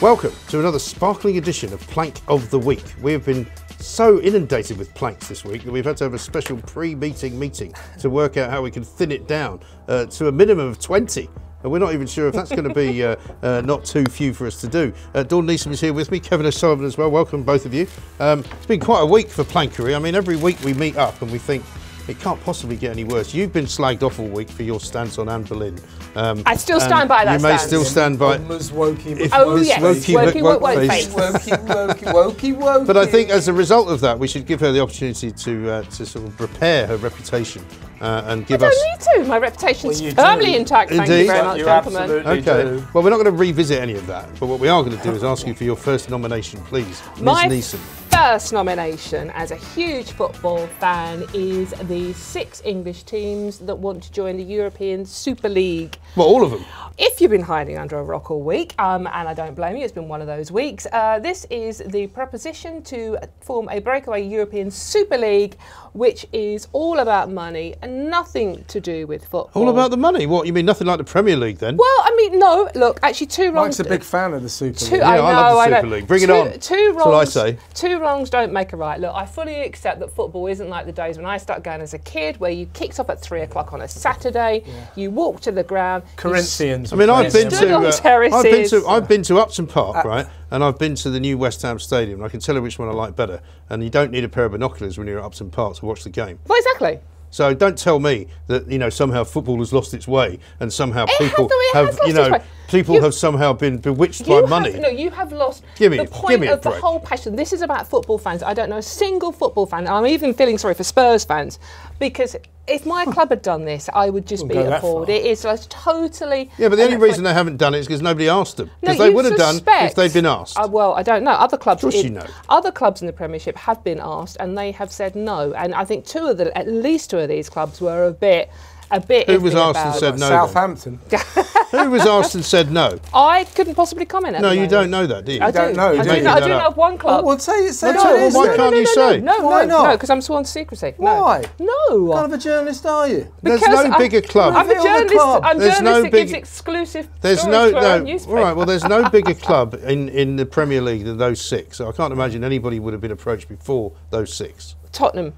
Welcome to another sparkling edition of Plank of the Week. We have been so inundated with planks this week that we've had to have a special pre-meeting meeting to work out how we can thin it down uh, to a minimum of 20. And we're not even sure if that's going to be uh, uh, not too few for us to do. Uh, Dawn Neesom is here with me, Kevin O'Sullivan as well. Welcome, both of you. Um, it's been quite a week for plankery. I mean, every week we meet up and we think it can't possibly get any worse. You've been slagged off all week for your stance on Anne Boleyn. Um, I still stand by that You may stance. still stand by. Ms. Wokey, If- Oh, yes. Wokey Wokey, Woke- woke, woke face. face. Wokey, wokey, wokey, wokey, wokey. But I think as a result of that, we should give her the opportunity to uh, to sort of repair her reputation uh, and I give don't need to. My reputation's Well, firmly do. intact. Thank you very much, You gentlemen. absolutely Okay. do. Well, we're not going to revisit any of that, but what we are going to do is ask you for your first nomination, please, Ms. My Neesom. first nomination as a huge football fan is the six English teams that want to join the European Super League. Well, all of them. If you've been hiding under a rock all week, um, and I don't blame you, it's been one of those weeks, uh, this is the proposition to form a breakaway European Super League, which is all about money and nothing to do with football. All about the money. What you mean? Nothing like the Premier League then? Well, I mean, no. Look, actually, two wrongs. Mike's a big fan of the Super Two, League. I Yeah, know, I love the Super League. Bring it on. Two That's what I wrongs. say. Two wrongs don't make a right. Look, I fully accept that football isn't like the days when I started going as a kid, where you kicked off at three o'clock on a Saturday, you walk to the ground. You Corinthians. I mean, I've been to on uh, I've been to. I've been to Upton Park, right, and I've been to the new West Ham Stadium. and I can tell you which one I like better. And you don't need a pair of binoculars when you're at Upton Park to watch the game. Well, exactly. So don't tell me that you know somehow football has lost its way and somehow people has- no, it have has lost you know its way. People You- have somehow been bewitched by You money. No, you have lost Give me the point of the whole passion. This is about football fans. I don't know a single football fan. I'm even feeling sorry for Spurs fans because if my club had done this, I would just Wouldn't be appalled. It is like totally. yeah, but the only reason they haven't done it is because nobody asked them. No, Because they you would have done if they'd been asked. Uh, well, I don't know. Other clubs, course in, you know. other clubs in the Premiership have been asked, and they have said no. And I think two of the, at least two of these clubs were a bit, a bit. Who was asked and said no? Southampton. Who was asked and said no? I couldn't possibly comment. At No, the you don't know that, do you? I don't know, I do do, you? know, I do know of one club. Well, say it. Say No, what no, it is why then. can't no, you no, say? No, no, Why no, not? because I'm sworn to secrecy. No. Why? No. What kind of a journalist are you? There's no I- bigger club. I'm a journalist. I'm There's journalist no that big- gives exclusive There's no no. All right. Well, there's no bigger club in, in the Premier League than those six. So I can't imagine anybody would have been approached before those six. Tottenham.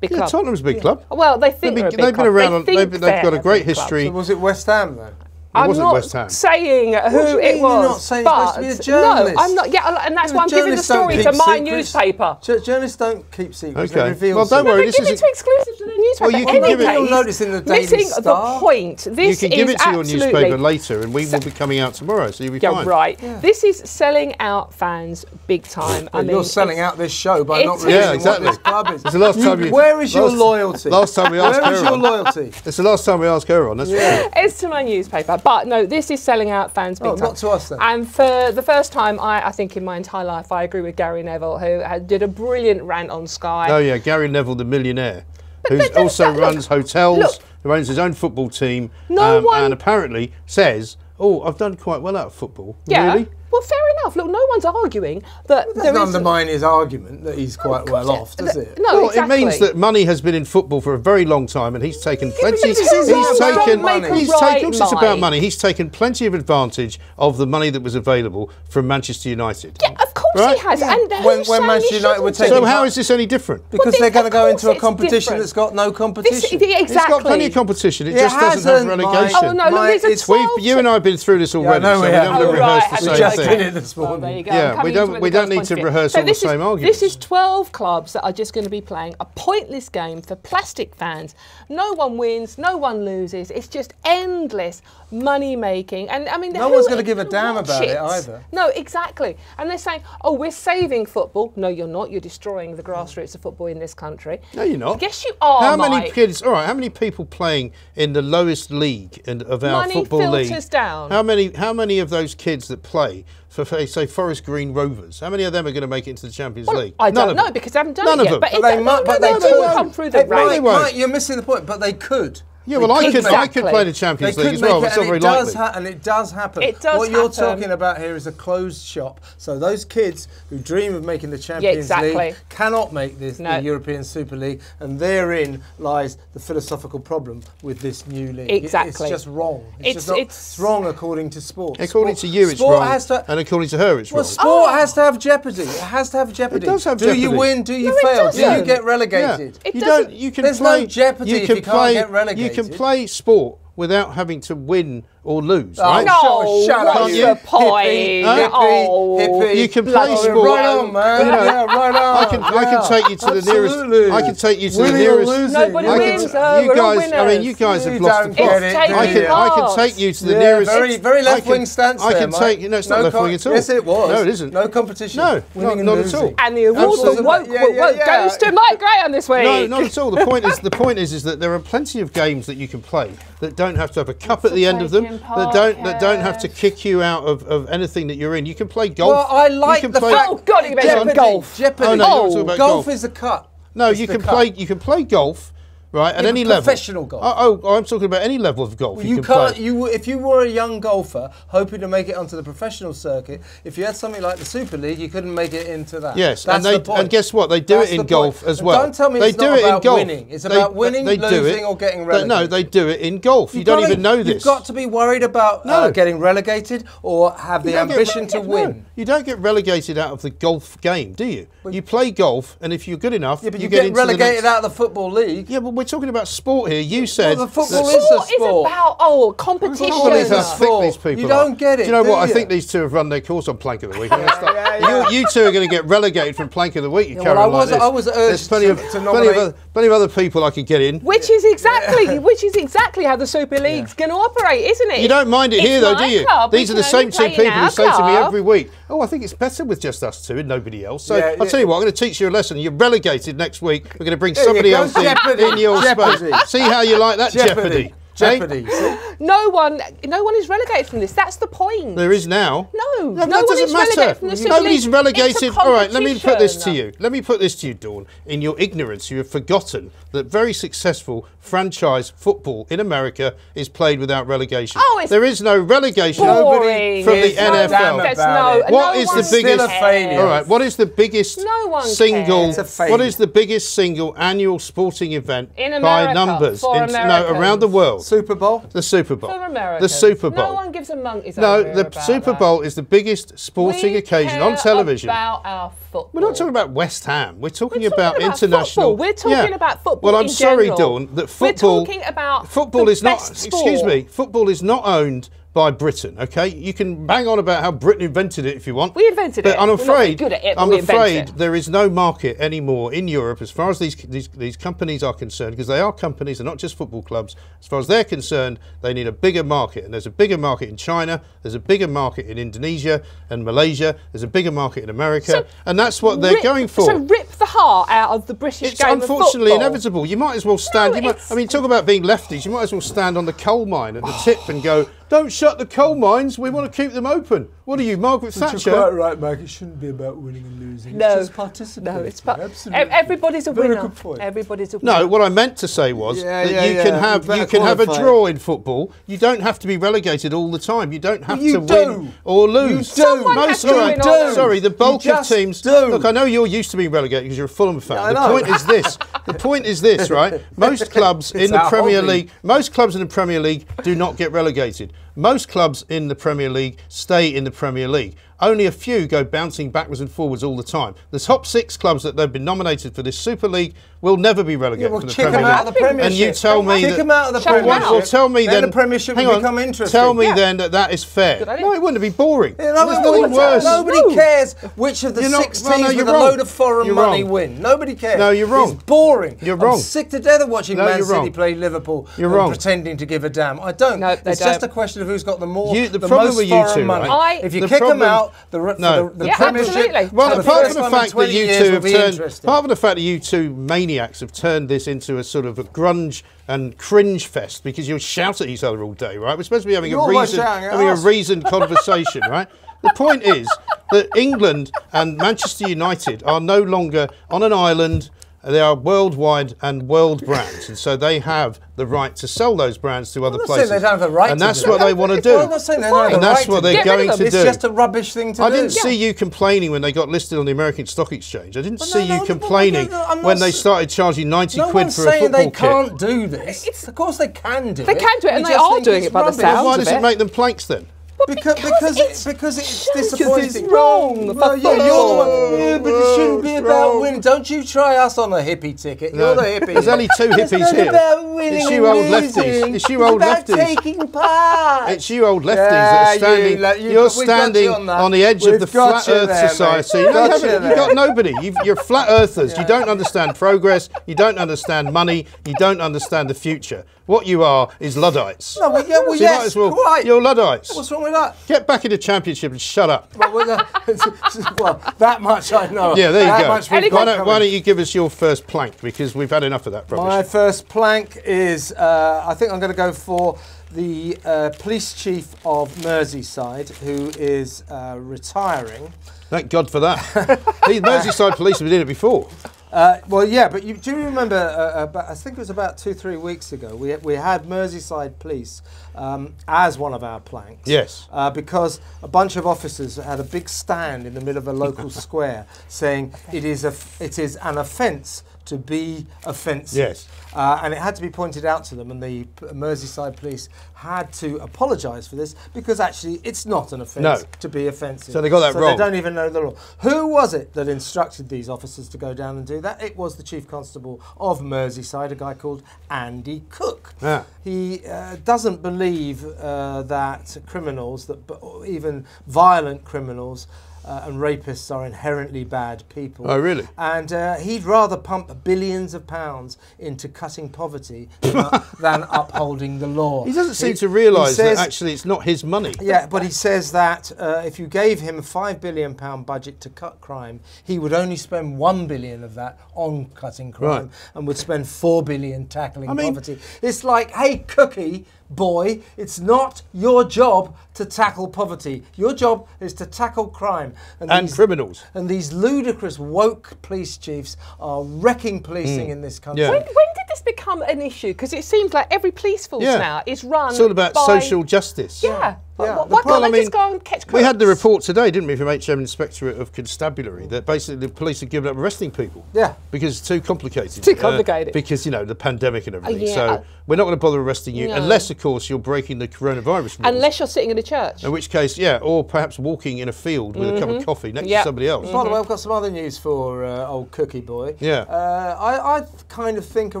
Big Yeah, club. Tottenham's a big club. Well, they think They've they're been, a big they've been club. around. They they've, they've got a great club. history. So was it West Ham then? It I'm wasn't not West Ham. saying who do you it mean you're was, not saying? You're supposed to be a journalist. no, I'm not. Yeah, and that's why I'm giving the story to my secrets. newspaper. Jour- Journalists don't keep secrets. Okay. They reveal Well, don't secrets. worry, They this give is it to exclusive to the newspaper. Well, you can give it- case, You'll notice in the Daily missing Star. the point. This You can give is it to your newspaper later, and we will be coming out tomorrow, so you'll be Yeah, fine. right. This is selling out fans big time. I mean, you're selling out this show by not it's- revealing Yeah, exactly. club is. It's the last time you- Where is your loyalty? last time we asked Where is your loyalty? It's the last time we asked her on. That's yeah. It's to my newspaper, but no, this is selling out fans big Oh, time. not to us then. And for the first time, I, I think in my entire life, I agree with Gary Neville, who had, did a brilliant rant on Sky. Oh yeah, Gary Neville, the millionaire, who also that's- runs look, hotels, look. who owns his own football team, um, one- and apparently says, "Oh, I've done quite well out of football." yeah. Really? Well, fair enough. Look, no one's arguing that there Doesn't undermine his argument that he's quite Of well course off, does it? No, well, exactly. it means that money has been in football for a very long time, and he's taken plenty. this is he's taken. money. He's Right taken. It's about money. He's taken plenty of advantage of the money that was available from Manchester United. Yeah, of course Right? he has. Yeah. And When- when Manchester he United were taking So do? how is this any different? Because this- they're going to go into a competition different. that's got no competition. yeah, exactly. It's got plenty of competition. It, It just doesn't have relegation. Oh no, look, My- these it's- 12 We've, you and I have been through this already, so we we don't Oh, want to rehearse the same thing. Did it this Well, there you go. Yeah, we don't- we don't need to rehearse so all the is, same argument. This is 12 clubs that are just going to be playing a pointless game for plastic fans. No one wins, no one loses. It's just endless money making. And I mean, No who- one's gonna give a damn about it either. No, exactly. And they're saying, oh, we're saving football. No, you're not. You're destroying the grassroots of football in this country. No, you're not. Yes, you are. How many kids? All right, how many people playing in the lowest league in, of our Money football league? filters down. How many? How many of those kids that play for, for, say, Forest Green Rovers? How many of them are going to make it into the Champions Well, League? I None don't of know them. because I haven't done None it of yet. them. But, But it, they might- but no, they no, could. come through the Hey, ranks. Mike, won't. Mike, you're missing the point. But they could. Yeah, well, I could, I could play the Champions could League as well. it, It's not and very it does likely. ha- and it does happen. It does What you're happen. talking about here is a closed shop. So those kids who dream of making the Champions exactly. League cannot make this No. the European Super League, and therein lies the philosophical problem with this new league. It- Exactly. it's just wrong. It's, It's- just not, it's- it's wrong according to sport. According Sport- to you, it's sport wrong, Has to, and according to her, it's well, wrong. sport oh! has to have jeopardy. It has to have jeopardy. It does have do you win? Do you No, fail? Do you get relegated? It you doesn't- don't. You can There's no jeopardy you if can you can't play, get You can play sport without having to win or lose, Oh, right? No, shut- shut up, what's you the point? hippie, Huh? Oh, hippie. You can play sport. Right on, man. You know, yeah, right on. I can I can yeah. take you to the nearest. I can take you to Winning the or nearest. losing. Nobody I wins, can, though. you We're all guys, I mean, you guys have You lost the get plot. it, It's I can I can take you to the Yeah, nearest. very, very I left can- wing stance I there, can Mike. take. No, it's not left wing com- at all. Yes, it was. No, it isn't. No competition. No, Winning not, not at all. And the award for Absolutely. woke, woke yeah, yeah. goes to Mike Graham this week. No, not at all. The point is, the point is, is that there are plenty of games that you can play that don't have to have a cup at the end of them, taking that don't that don't have to kick you out of, of anything that you're in. You can play golf. Well, I You like can the play- fact. Oh, God, you mentioned Jeopardy, golf. Jeopardy. Oh, no, you're oh, about golf, golf. is the cut. No, It's you can cut. play. You can play golf, right? At Yeah, any but level. professional golf. Oh, oh, I'm talking about any level of golf. You, can can't. play. You, if you were a young golfer hoping to make it onto the professional circuit, if you had something like the Super League, you couldn't make it into that. Yes, That's and they the point. and guess what? They do That's it in golf point. as And well. Don't tell me they it's do not it about in golf. winning. It's They- about winning, they do losing, or getting relegated. No, they do it in golf. You You've don't even know this. You've got to be worried about No. uh, getting relegated or have the You ambition to win. No, you don't get relegated out of the golf game, do you? you play golf, and if you're good enough, Yeah, but you, you, get, relegated the next, out of the football league. Yeah, but talking about sport here. You said the football that- is Sport a is sport. about oh competition. can't believe Sport. these people You don't get it, Do you know do what? I think these two have run their course on plank of the week. I'm yeah, You, you two are going to get relegated from plank of the week. You Yeah, carry well, I on like was- this. I was urged There's plenty to- of to plenty of, other, plenty of other people I could get in. Which is exactly, which is exactly how the Super League's going to operate, isn't it? You don't mind it It's here, though, do you? club, These we are the same two people who say to me every week, "Oh, I think it's better with just us two and nobody else." So I'll tell you what, I'm going to teach you a lesson. You're relegated next week. We're going to bring somebody else in, Jeopardy, your Jeopardy. space. See how you like that jeopardy. Jeopardy. Jeopardy. No one, no one is relegated from this. That's the point. There is now. No, but no that one doesn't is matter. relegated from the Nobody's League. relegated. All right, let me put this to you. Let me put this to you, Dawn. In your ignorance, you have forgotten that very successful franchise football in America is played without relegation. Oh, it's there is no relegation boring. from the It's NFL. damn There's no. What no is the biggest- Still. All right, what is the biggest No one single? cares. It's a failure. What is the biggest single annual sporting event In by numbers? for in, no, around the world. Super Bowl. the Super Bowl. For America. The Super Bowl. No one gives a monkey's No, the Super. Bowl is the biggest sporting We occasion on television. About our football. We're not talking about West Ham. We're talking We're talking about, about international. football. We're talking Yeah. about football Well, I'm sorry, general. Dawn, that We're football. talking about football is not. Excuse me. Football is not owned by Britain. Okay, you can bang on about how Britain invented it if you want. We invented but it. I'm afraid. good at it, I'm afraid there is no market anymore in Europe as far as these these, these companies are concerned, because they are companies, they're not just football clubs. As far as they're concerned, they need a bigger market, and there's a bigger market in China. There's a bigger market in Indonesia and Malaysia. There's a bigger market in America, So and that's what they're Rip- going for. So rip the heart out of the British It's game unfortunately inevitable. You might as well stand. No, you might, I mean, talk about being lefties. You might as well stand on the coal mine at the tip and go, "Don't shut the coal mines. We want to keep them open." What are you, Margaret Thatcher? right, Mike. It shouldn't be about winning and losing. No, It's just participating. no, it's part. Absolutely. Everybody's a Very winner. good point. Everybody's a winner. No, what I meant to say was Yeah, that yeah, you yeah. can have you can have a draw in football. You don't have to be relegated all the time. You don't have You to do. win or lose. You do. Most has to all right, win or lose. Sorry, the bulk You of teams. do. Look, I know you're used to being relegated because you're a Fulham fan. Yeah, I the know. point is this. The point is this, right? Most clubs in the Premier hobby. League, most clubs in the Premier League do not get relegated. Most clubs in the Premier League stay in the Premier League. Only a few go bouncing backwards and forwards all the time. The top six clubs that they've been nominated for this Super League will never be relegated well, from the kick Premier them out League. of the Premiership. And you tell me Kick that, them out of the Shut Premiership. out. well, tell me then, then. the Premiership hang will on, become interesting. Tell me Yeah. then that that is fair. Good idea. No, it wouldn't be boring. Yeah, no, There's it's nothing worse. Nobody No. cares which of the You're not- six well, no, teams you're with a load of foreign You're money wrong. win. Nobody cares. No, you're wrong. It's boring. You're wrong. I'm sick to death of watching No, Man you're City wrong. play Liverpool You're wrong. pretending to give a damn. I don't. No, it's just a question of who's got the more, the the, most foreign money. if you kick them problem- out, the, re- No. the, the Yeah, Premiership. absolutely. Well, for the apart first from the fact that you two have turned, apart from the fact that you two maniacs have turned this into a sort of a grunge and cringe fest because you shout at each other all day, right? We're supposed to be having You're a always reason, shouting having a reasoned conversation, right? The point is that England and Manchester United are no longer on an island They are worldwide and world brands, and so they have the right to sell those brands to other I'm not places. saying they don't have the right and to that's do what it. they want to Well, I'm do. not saying they don't have And the that's right what they're Get rid of going them. to It's do. just a rubbish thing to I do. didn't see you complaining when they got listed on the American Stock Exchange. I didn't Well, see no, you no, no, complaining no, no, I'm when they started charging 90 No quid one's for a football kit. No saying they can't do this. of course they can do it. They can do it, and they just are doing it by the rubbish. sounds Why does it it. make them planks then? Because, because because, it's- it, because it's disappointing. it's wrong for Well, yeah, you're the one- yeah, but it shouldn't be It's about wrong. winning. Don't you try us on a hippie ticket. You're the hippie. There's only two It's hippies not here. about winning It's you old lefties. It's you old about lefties. taking part. It's you old lefties Yeah, that are standing. You, you, you're we've you standing on on the edge of We've the flat you Earth there, society. We've No, you got haven't. you You've got nobody. You've, you're flat earthers. You don't understand progress. You don't understand money. You don't understand the future. What you are is Luddites. No, well, yeah, well, So you might yes, as well. quite. You're Luddites. What's wrong with that? Get back in the championship and shut up. well, well, that much I know. Yeah, there you that go. Much we've Any got Why don't, why don't you give us your first plank because we've had enough of that rubbish. My first plank is uh, I think I'm going to go for the uh, police chief of Merseyside who is uh, retiring. Thank God for that. the Merseyside police have been in it before. Uh, well, yeah, but you, do you remember? Uh, about, I think it was about two, three weeks ago. We we had Merseyside Police um, as one of our planks. Yes. Uh, because a bunch of officers had a big stand in the middle of a local square saying it is a it is an offence to be offensive. Yes. Uh, and it had to be pointed out to them, and the Merseyside police had to apologise for this because actually it's not an offence No. to be offensive. So they got that so wrong. They don't even know the law. Who was it that instructed these officers to go down and do that? It was the chief constable of Merseyside, a guy called Andy Cooke. Ah. He uh, doesn't believe uh, that criminals, that b- even violent criminals. Uh, and rapists are inherently bad people. Oh, really? And uh, he'd rather pump billions of pounds into cutting poverty than, than upholding the law. He doesn't seem He- to realise that actually it's not his money. yeah, but he says that uh, if you gave him a five billion pound budget to cut crime, he would only spend one billion of that on cutting crime, Right. and would spend four billion tackling I mean- poverty. It's like, hey, cookie boy, it's not your job to tackle poverty. Your job is to tackle crime And criminals. And these ludicrous woke police chiefs are wrecking policing mm. in this country. Yeah. When, when did this become an issue? Because it seems like every police force Yeah. now is run. It's all about by- social justice. Yeah. Why- Yeah. Why, The can't they I mean, just go and catch we had the report today, didn't we, from HM Inspectorate of Constabulary that basically the police have given up arresting people. Yeah. Because it's too complicated. Too Uh, complicated. because, you know, the pandemic and everything. yeah, so uh, we're not going to bother arresting you No. unless, of course, you're breaking the coronavirus rules. Unless you're sitting in a church. in which case, yeah, or perhaps walking in a field with a cup of coffee next Yeah. to somebody else. By the way, I've got some other news for uh, old Cookie Boy. Yeah. Uh, I, I kind of think a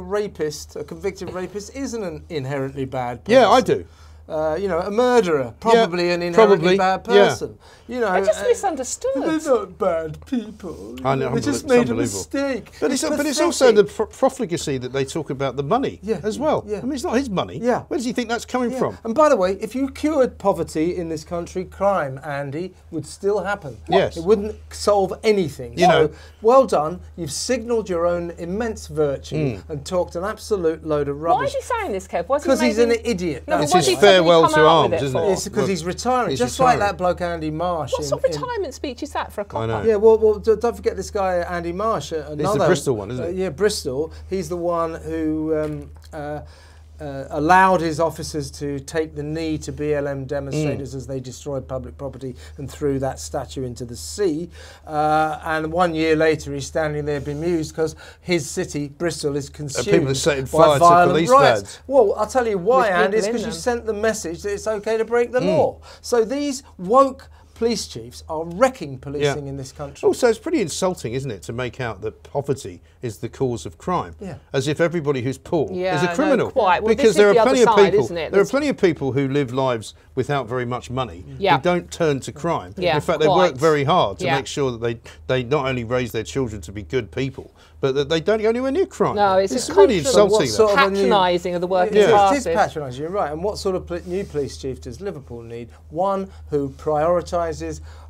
rapist, a convicted rapist, isn't an inherently bad person. Yeah, I do. Uh, you know, a murderer, probably an inherently probably, bad yeah. person. You know, They're just uh, misunderstood. They're not bad people. I know, They just made a mistake. But it's, but it's also the pro- profligacy that they talk about the money Yeah, as well. yeah. I mean, it's not his money. Yeah. Where does he think that's coming Yeah. from? And by the way, if you cured poverty in this country, crime, Andy, would still happen. Yes. It wouldn't solve anything. You so, know- well done. You've signalled your own immense virtue Hmm. and talked an absolute load of rubbish. Why rubbish. is he saying this, Kev? Because he's an idiot. No, but It's his he suddenly farewell come to arms, it isn't it? It's because he's retiring, He's just like that bloke Andy Marsh. What in- sort of in- retirement speech is that for a cop? I know. Yeah, well, well, don't forget this guy Andy Marsh. uh, Another, Bristol one, isn't uh, yeah, Bristol. He's the one who um, uh, uh, allowed his officers to take the knee to BLM demonstrators Mm. as they destroyed public property and threw that statue into the sea. Uh, and one year later, he's standing there bemused because his city, Bristol, is consumed are setting by fire to violent police riots. vans. Well, I'll tell you why, With Andy. It's because you sent the message that it's okay to break Mm. the law. So these woke police chiefs are wrecking policing in this country. Also, it's pretty insulting, isn't it, to make out that poverty is the cause of crime, Yeah. as if everybody who's poor Yeah, is a criminal. quite. Well, because this there is are the plenty other of side, people. isn't it? There are plenty of people who live lives without very much money. Yeah. Who don't turn to crime. Yeah, In fact, they quite. work very hard to Yeah. make sure that they they not only raise their children to be good people, but that they don't go anywhere near crime. No, it's it's a really insulting. What sort of Patronising of the working It is- classes. It is patronising, you're right. And what sort of pl- new police chief does Liverpool need? One who prioritises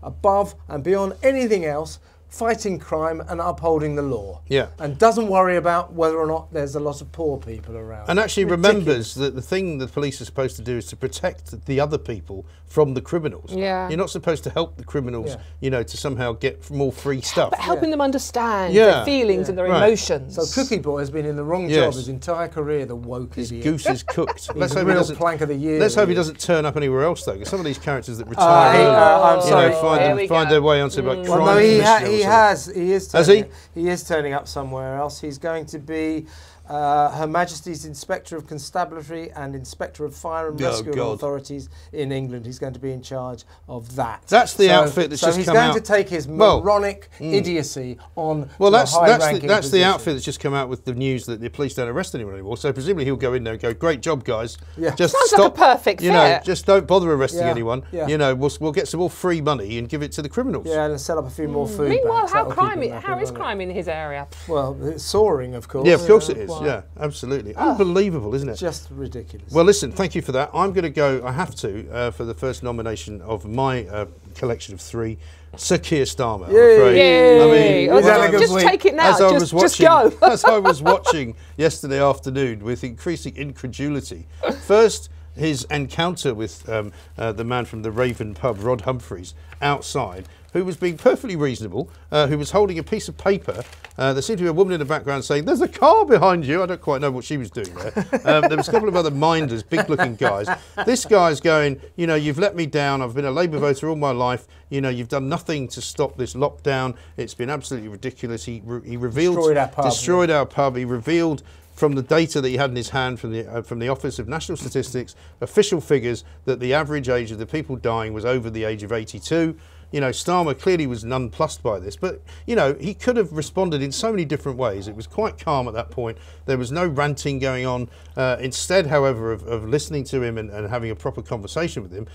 above and beyond anything else fighting crime and upholding the law. Yeah. And doesn't worry about whether or not there's a lot of poor people around. And actually Ridiculous. remembers that the thing the police are supposed to do is to protect the other people from the criminals. Yeah. You're not supposed to help the criminals, Yeah. you know, to somehow get more free stuff. But helping them understand Yeah. their feelings and their Right. emotions. So Cookie Boy has been in the wrong Yes. job his entire career, the woke His idiot. goose is cooked. let's hope he real doesn't. plank of the year, Let's hope he doesn't turn up anywhere else though. 'cause some of these characters that Uh, retire, he- early, uh, I'm you sorry. know, find, Here them- find their way onto like Well, crime no, he, ha- commission or he has. He is. Has he? He is turning up somewhere else. He's going to be uh, Her Majesty's Inspector of Constabulary and Inspector of Fire and Oh, Rescue God. Authorities in England. He's going to be in charge of that. That's the so, outfit that's so just come out. So he's going to take his Well, mm. moronic idiocy on. Well, to that's a that's the, high-ranking that's the outfit that's just come out with the news that the police don't arrest anyone anymore. So presumably he'll go in there and go, "Great job, guys. Yeah. Just Sounds like a stop, perfect You know, just don't bother arresting Yeah, anyone. yeah. You know, we'll, we'll get some more free money and give it to the criminals. Yeah, and set up a few more food. Meanwhile, banks. how That'll crime? him i- happy, How is crime in his area? Well, it's soaring, of course. Yeah, of course it is. Yeah, absolutely. Unbelievable, isn't it? Just ridiculous. Well, listen, thank you for that. I'm going to go, I have to, uh, for the first nomination of my uh, collection of three, Sir Keir Starmer, I'm Yay. I mean, well, had just take it now. as I just, was just watching, go. as I was watching yesterday afternoon with increasing incredulity. First, his encounter with um, uh, the man from the Raven pub, Rod Humphris, outside, who was being perfectly reasonable, uh, who was holding a piece of paper. Uh, there seemed to be a woman in the background saying, "There's a car behind you." I don't quite know what she was doing there. Um, there was a couple of other minders, big-looking guys. This guy's going, "You know, you've let me down. I've been a Labour voter all my life. You know, you've done nothing to stop this lockdown. It's been absolutely ridiculous." He, re- he revealed Destroyed our pub, destroyed our pub. He revealed from the data that he had in his hand from the uh, from the Office of National Statistics, official figures that the average age of the people dying was over the age of 82. You know, Starmer clearly was nonplussed by this, but you know he could have responded in so many different ways. It was quite calm at that point. There was no ranting going on. Uh, instead, however, of, of listening to him and, and having a proper conversation with him,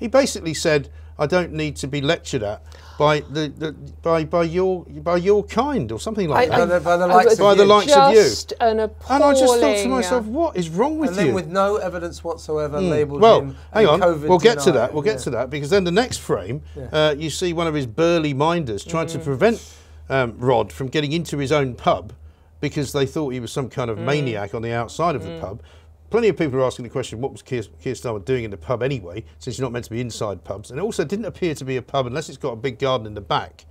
he basically said, "I don't need to be lectured at by the, the by by your by your kind or something like I- that." By the- by the likes I- of By the you. likes of you. Just an appalling. And I just thought to myself, what is wrong with and you? then with no evidence whatsoever labelled Hmm. well, him. hang on. COVID we'll get to that. We'll get Yeah. to that because then the next frame, uh, you see one of his burly minders trying Mm. to prevent um, Rod from getting into his own pub because they thought he was some kind of Mm. maniac on the outside of the pub. Plenty of people are asking the question, what was Keir, Keir Starmer doing in the pub anyway, since you're not meant to be inside pubs? And it also didn't appear to be a pub unless it's got a big garden in the back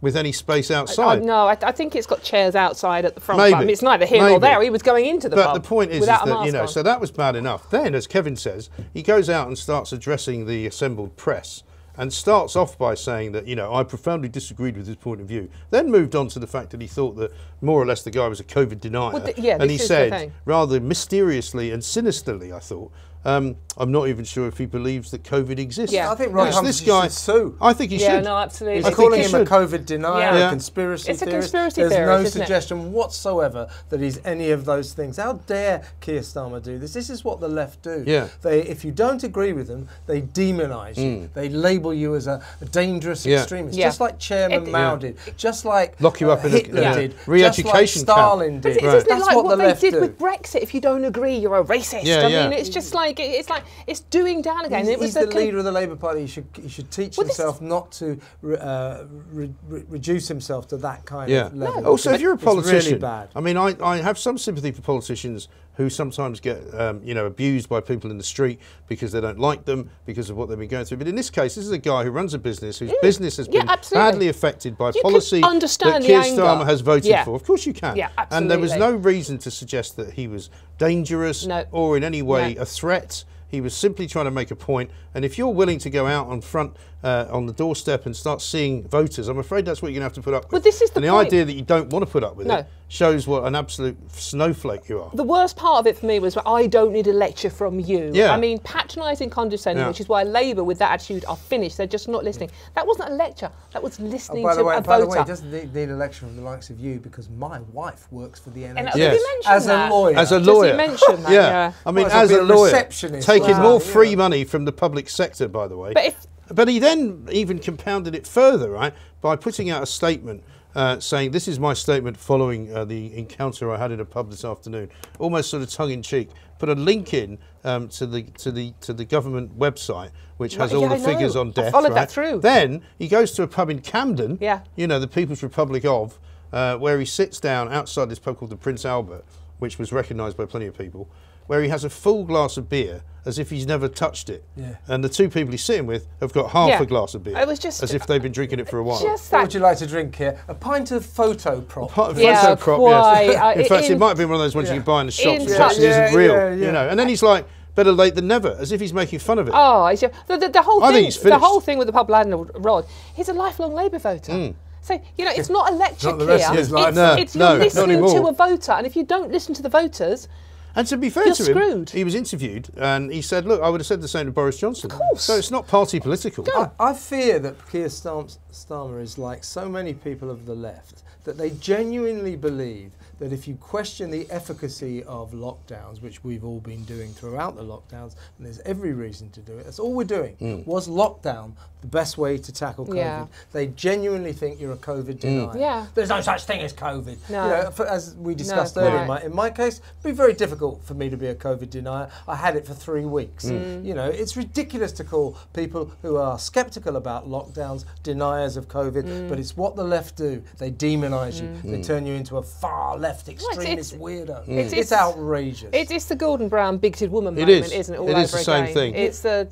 with any space I, outside. no, I, I think it's got chairs outside at the front. Maybe. I mean, it's neither here Maybe. nor there. He was going into the but pub the point is, is that you know, on. so that was bad enough. Then, as Kevin says, he goes out and starts addressing the assembled press and starts off by saying that you know I profoundly disagreed with his point of view. Then moved on to the fact that he thought that more or less the guy was a COVID denier, Well, th- yeah, and he the said rather mysteriously and sinisterly, I thought. Um, I'm not even sure if he believes that COVID exists. Yeah. I think Rod Which this guy, should sue. I think he yeah, should. no, absolutely. He's I think calling he him a. COVID denier, Yeah. Yeah. a conspiracy It's a theorist. conspiracy There's theorist, no isn't it? suggestion whatsoever that he's any of those things. How dare Keir Starmer do this? This is what the left do. Yeah. They, if you don't agree with them, they demonise you. They label you as a, a dangerous Mm. Yeah. extremist, Yeah. just like Chairman It- Mao Yeah. did, just like Lock you uh, up in a- Hitler in a did, re-education just like camp. Stalin But did. isn't it That's like what, what, the they left did do. with Brexit? If you don't agree, you're a racist. Yeah, I mean, it's just like it- it's like it's doing down again. He's, it was he's the con- leader of the Labour Party. He should he should teach Well, this himself not to re, uh, re, re, reduce himself to that kind Yeah. of level. Also, if you're a It's really politician, bad. I mean, I, I have some sympathy for politicians who sometimes get, um, you know, abused by people in the street because they don't like them because of what they've been going through. But in this case, this is a guy who runs a business whose business has Yeah, been absolutely. badly affected by You policy understand that Keir. Starmer has voted Yeah. for. Of course, you can. Yeah, and there was no reason to suggest that he was dangerous No. or in any way No. a threat. He was simply trying to make a point. And if you're willing to go out on front, uh, on the doorstep and start seeing voters, I'm afraid that's what you're going to have to put up with. Well, this is the and the point. idea that you don't want to put up with No. it shows what an absolute snowflake you are. The worst part of it for me was that I don't need a lecture from you. Yeah. I mean, patronising, condescending, Yeah. which is why Labour, with that attitude, are finished. They're just not listening. That wasn't a lecture. That was Oh, listening by to the way, a by the way, he doesn't need, need a lecture from the likes of you because my wife works for the NHS and Yes. did as that? a lawyer. As a Does he lawyer, mention that? yeah. Yeah. I mean, Well, as a a lawyer, receptionist, taking wow, more you free money from the public sector, by the way. But if- But he then even compounded it further, right, by putting out a statement uh, saying, "This is my statement following uh, the encounter I had in a pub this afternoon." Almost sort of tongue in cheek. Put a link in um, to the to the to the government website, which has Right, all the I figures on I death. followed that through. Then he goes to a pub in Camden. Yeah. You know, the People's Republic of, uh, where he sits down outside this pub called the Prince Albert, which was recognised by plenty of people, where he has a full glass of beer as if he's never touched it. Yeah. And the two people he's sitting with have got half Yeah. a glass of beer. It was just- as if they've been drinking it for a while. Just What that. would you like to drink here? A pint of photo prop. Part of Yeah, photo prop, quite. yes. Uh, in fact, it might have been one of those ones Yeah. you can buy in the shops, In which touch- actually isn't real. yeah, You yeah. know, and then he's like, "Better late than never," as if he's making fun of it. Oh, it's, the, the, the whole I think thing. he's the finished. whole thing with the pub landlord Rod. He's a lifelong Labour voter. So you know, it's not a lecture Not the rest here. of his life. It's, No, it's no, you're not listening to a voter, and if you don't listen to the voters, And to be fair You're to him, screwed. he was interviewed and he said, "Look, I would have said the same to Boris Johnson." Of course. So it's not party political. I, I fear that Keir Starm- Starmer is like so many people of the left that they genuinely believe that if you question the efficacy of lockdowns, which we've all been doing throughout the lockdowns, and there's every reason to do it, that's all we're doing. Mm. Was lockdown the best way to tackle COVID? Yeah. They genuinely think you're a COVID denier. Yeah. There's no such thing as COVID. No. You know, for, as we discussed No, earlier, right. in, my, in my case, it'd be very difficult for me to be a COVID denier. I had it for three weeks. Mm. You know, it's ridiculous to call people who are sceptical about lockdowns deniers of COVID, Mm. but it's what the left do. They demonise you. They turn you into a far left extremist it's- weirdo. it's- It's, it's- outrageous. it's, it's the Gordon Brown bigoted woman It moment, is. isn't it? All It over is the same thing. It's the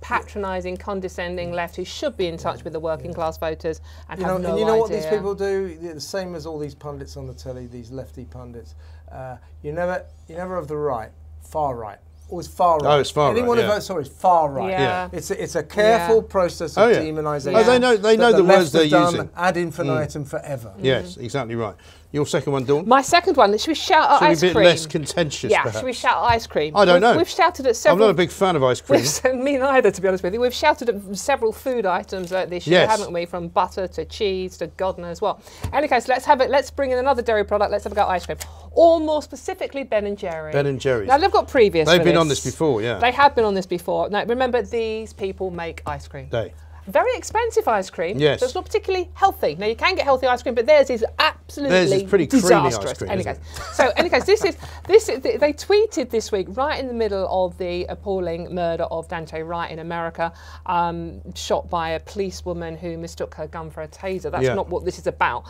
patronising, condescending left who should be in touch with the working class voters and you know, have no and you know what these people do? The same as all these pundits on the telly, these lefty pundits. Uh, you never, you never of the right, far right. Always far right. Oh, it's far right, Anyone who votes sorry is far right. Yeah. Yeah. It's a, it's a careful Yeah. process Oh, of yeah. demonisation. Oh, they know- they know the left words they're have done using. ad infinitum forever. Yes, exactly right. Your second one, Dawn. My second one, should we shout out Should be ice a bit cream? less contentious, yeah, perhaps. should we shout out ice cream? I don't We've- know. We've shouted at several... I'm not a big fan of ice cream. Me neither, to be honest with you. We've shouted at several food items uh, this year, Yes. haven't we? From butter to cheese to God knows what. Any case, let's have it. Let's bring in another dairy product. Let's have a go at ice cream, or more specifically, Ben and Jerry. Ben and Jerry's. Now they've got previous. They've been on this before, yeah. They have been on this before. Now remember, these people make ice cream. They. Very expensive ice cream. Yes. So it's not particularly healthy. Now you can get healthy ice cream, but theirs is absolutely Theirs is pretty creamy ice disastrous. cream, Any case. So any case, this is this is, they tweeted this week right in the middle of the appalling murder of Daunte Wright in America, um, shot by a policewoman who mistook her gun for a taser. That's Yeah. not what this is about.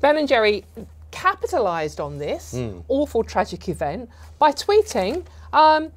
Ben and Jerry capitalised on this Hmm. awful tragic event by tweeting. Um,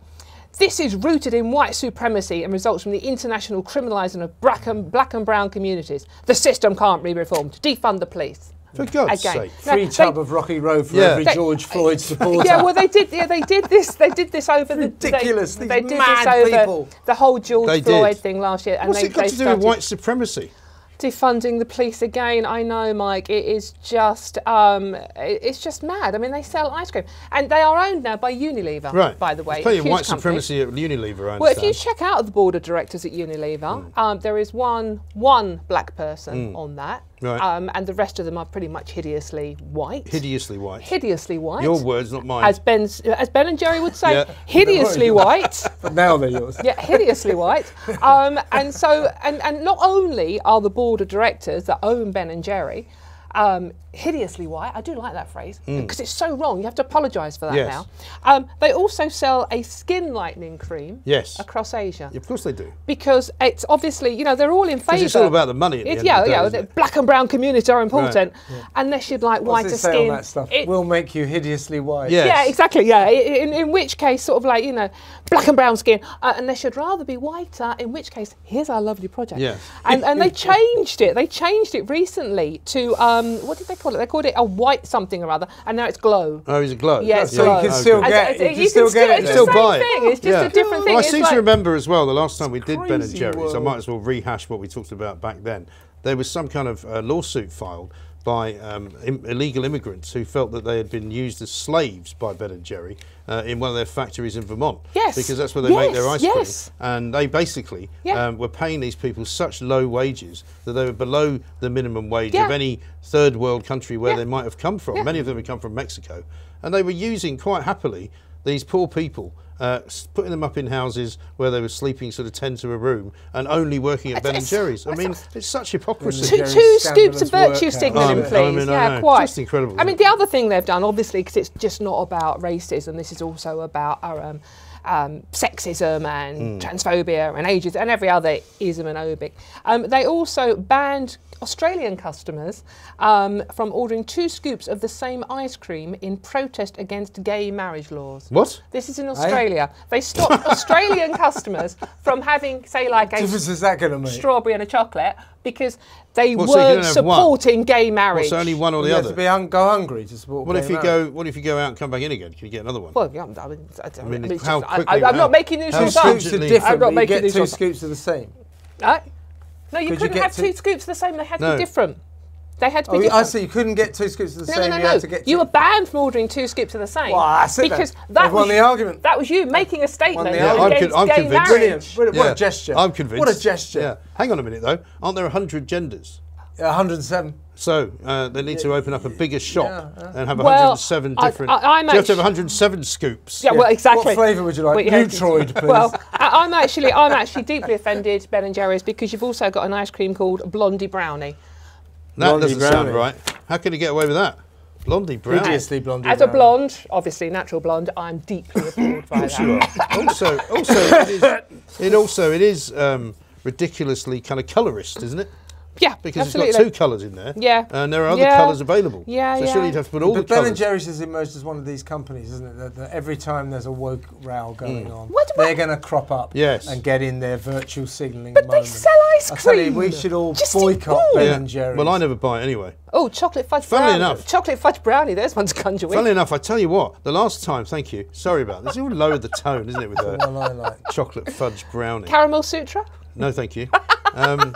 this is rooted in white supremacy and results from the international criminalising of black and, black and brown communities. The system can't be reformed. Defund the police. For God's Again. sake. Free they- tub of Rocky Road for Yeah. every They- George Floyd supporter. Yeah, well, they did. Yeah, they did this. They did this over the. Ridiculous, They, these they did mad this over people. the whole George They Floyd did. thing last year, and What's they, it got they to do with white supremacy? Defunding the police again. I know, Mike. It is just. Um, it's just mad. I mean, they sell ice cream, and they are owned now by Unilever. Right. By the way, There's plenty of white company. supremacy at Unilever, Well, if you check out the board of directors at Unilever, Hmm. um, there is one one black person on that, Right. um, and the rest of them are pretty much hideously white. Hideously white. hideously white. Your words, not mine. as Ben as Ben and Jerry would say, Yeah. hideously white. but now they're yours. Yeah, hideously white. Um, and so, and, and not only are the board of directors that own Ben and Jerry um, hideously white, I do like that phrase because it's so wrong. You have to apologise for that. Yes. now. Um, they also sell a skin lightening cream Yes. across Asia of course they do. because it's obviously, you know, they're all in favour. it's all about the money at the It's- end yeah, of the day, yeah. isn't the it? black and brown communities are important. Unless you'd like What's whiter it say skin. on that stuff? it- will make you hideously white. Yeah. yeah, exactly. Yeah, in, in which case, sort of like you know, black and brown skin, uh, unless you'd rather be whiter. In which case, here's our lovely project. Yes. and and they changed it. They changed it recently to um, what did they it? They called it a white something or other, and now it's glow. Oh, it's a glow. Yeah, it's So glow. you can still get, as- you you can still get it. It's Still the buy it. It's just Yeah. a different thing. Well, I seem like- to remember as well the last time we did Ben and Jerry's. I might as well rehash what we talked about back then. There was some kind of uh, lawsuit filed by um, Im- illegal immigrants who felt that they had been used as slaves by Ben and Jerry uh, in one of their factories in Vermont. Yes. Because that's where they make their Yes, ice yes. cream. And they basically Yeah. um, were paying these people such low wages that they were below the minimum wage Yeah. of any third world country where Yeah. they might have come from. Many of them had come from Mexico. And they were using quite happily these poor people uh, putting them up in houses where they were sleeping sort of 10 to a room and only working at Ben and It's- Jerry's. I mean, it's such hypocrisy. two, Jerry's two scoops of virtue hours. signalling, I please. mean, I yeah, know. quite. Just incredible, I mean, the other thing they've done, obviously, because it's just not about racism. This is also about our, um, um, sexism and Hmm. transphobia and ages and every other ism and obic. Um, they also banned Australian customers um, from ordering two scoops of the same ice cream in protest against gay marriage laws. What? This is in Australia. They stopped Australian customers from having, say, like a is that going to make? strawberry and a chocolate because they What, so you can weren't have one? supporting gay marriage. What's only one or the you have to be un- go hungry to support. What gay if you marriage. go? What if you go out and come back in again? Can you get another one? Well, yeah, I mean, I, mean, I, mean, mean, it's how just- I, quickly- I, am how- not making these how rules Two up. scoops are different, I'm not but you making get these two scoops of the same. Uh, no, you could couldn't get have two scoops of the same. They had to No. be different. They had to be Oh, different. I see. You couldn't get two scoops of the No, same. no, you no, had no. to get You were banned from ordering two scoops of the same. Well, that's it then. because They've that won was the argument. That was you making a statement the against. I'm con- I'm gay convinced. marriage. Brilliant. Brilliant. What Yeah, a gesture. I'm convinced. What a gesture. Yeah. Hang on a minute though. Aren't there 100 genders? Yeah, 107. So uh, they need to open up a bigger shop Yeah, and have Well, 107 I- different. I- I'm do you have to have 107 scoops? Yeah, well, exactly. What flavour would you like? Well, yeah, Neutroid, please. Well, I, I'm actually, I'm actually deeply offended, Ben and Jerry's, because you've also got an ice cream called Blondie Brownie. that Blondie doesn't sound brownie. right. How can you get away with that? Blondie brown. Hideously blondie. As a blonde, obviously natural blonde, I'm deeply appalled by that. You are. also, also, it, is, it also it is um, ridiculously kind of colorist, isn't it? Yeah, Because absolutely. it's got two colours in there. Yeah. And there are other Yeah. colours available. Yeah, So yeah. surely you'd have to put all But the Ben and. Jerry's has emerged as one of these companies, isn't it? That, that every time there's a woke row going on, What do they're going to crop up Yes. and get in their virtual signalling But they sell ice I tell you, we should all Just boycott Ben Yeah. and Jerry's. Well, I never buy it anyway. Oh, chocolate fudge Funnily brownie. enough- Chocolate fudge brownie, there's one to conjure with. Funnily enough, I tell you what, the last time, thank you, sorry about this, you lowered the tone, isn't it, with One the I like. chocolate fudge brownie. Caramel Sutra? No, thank you. Um,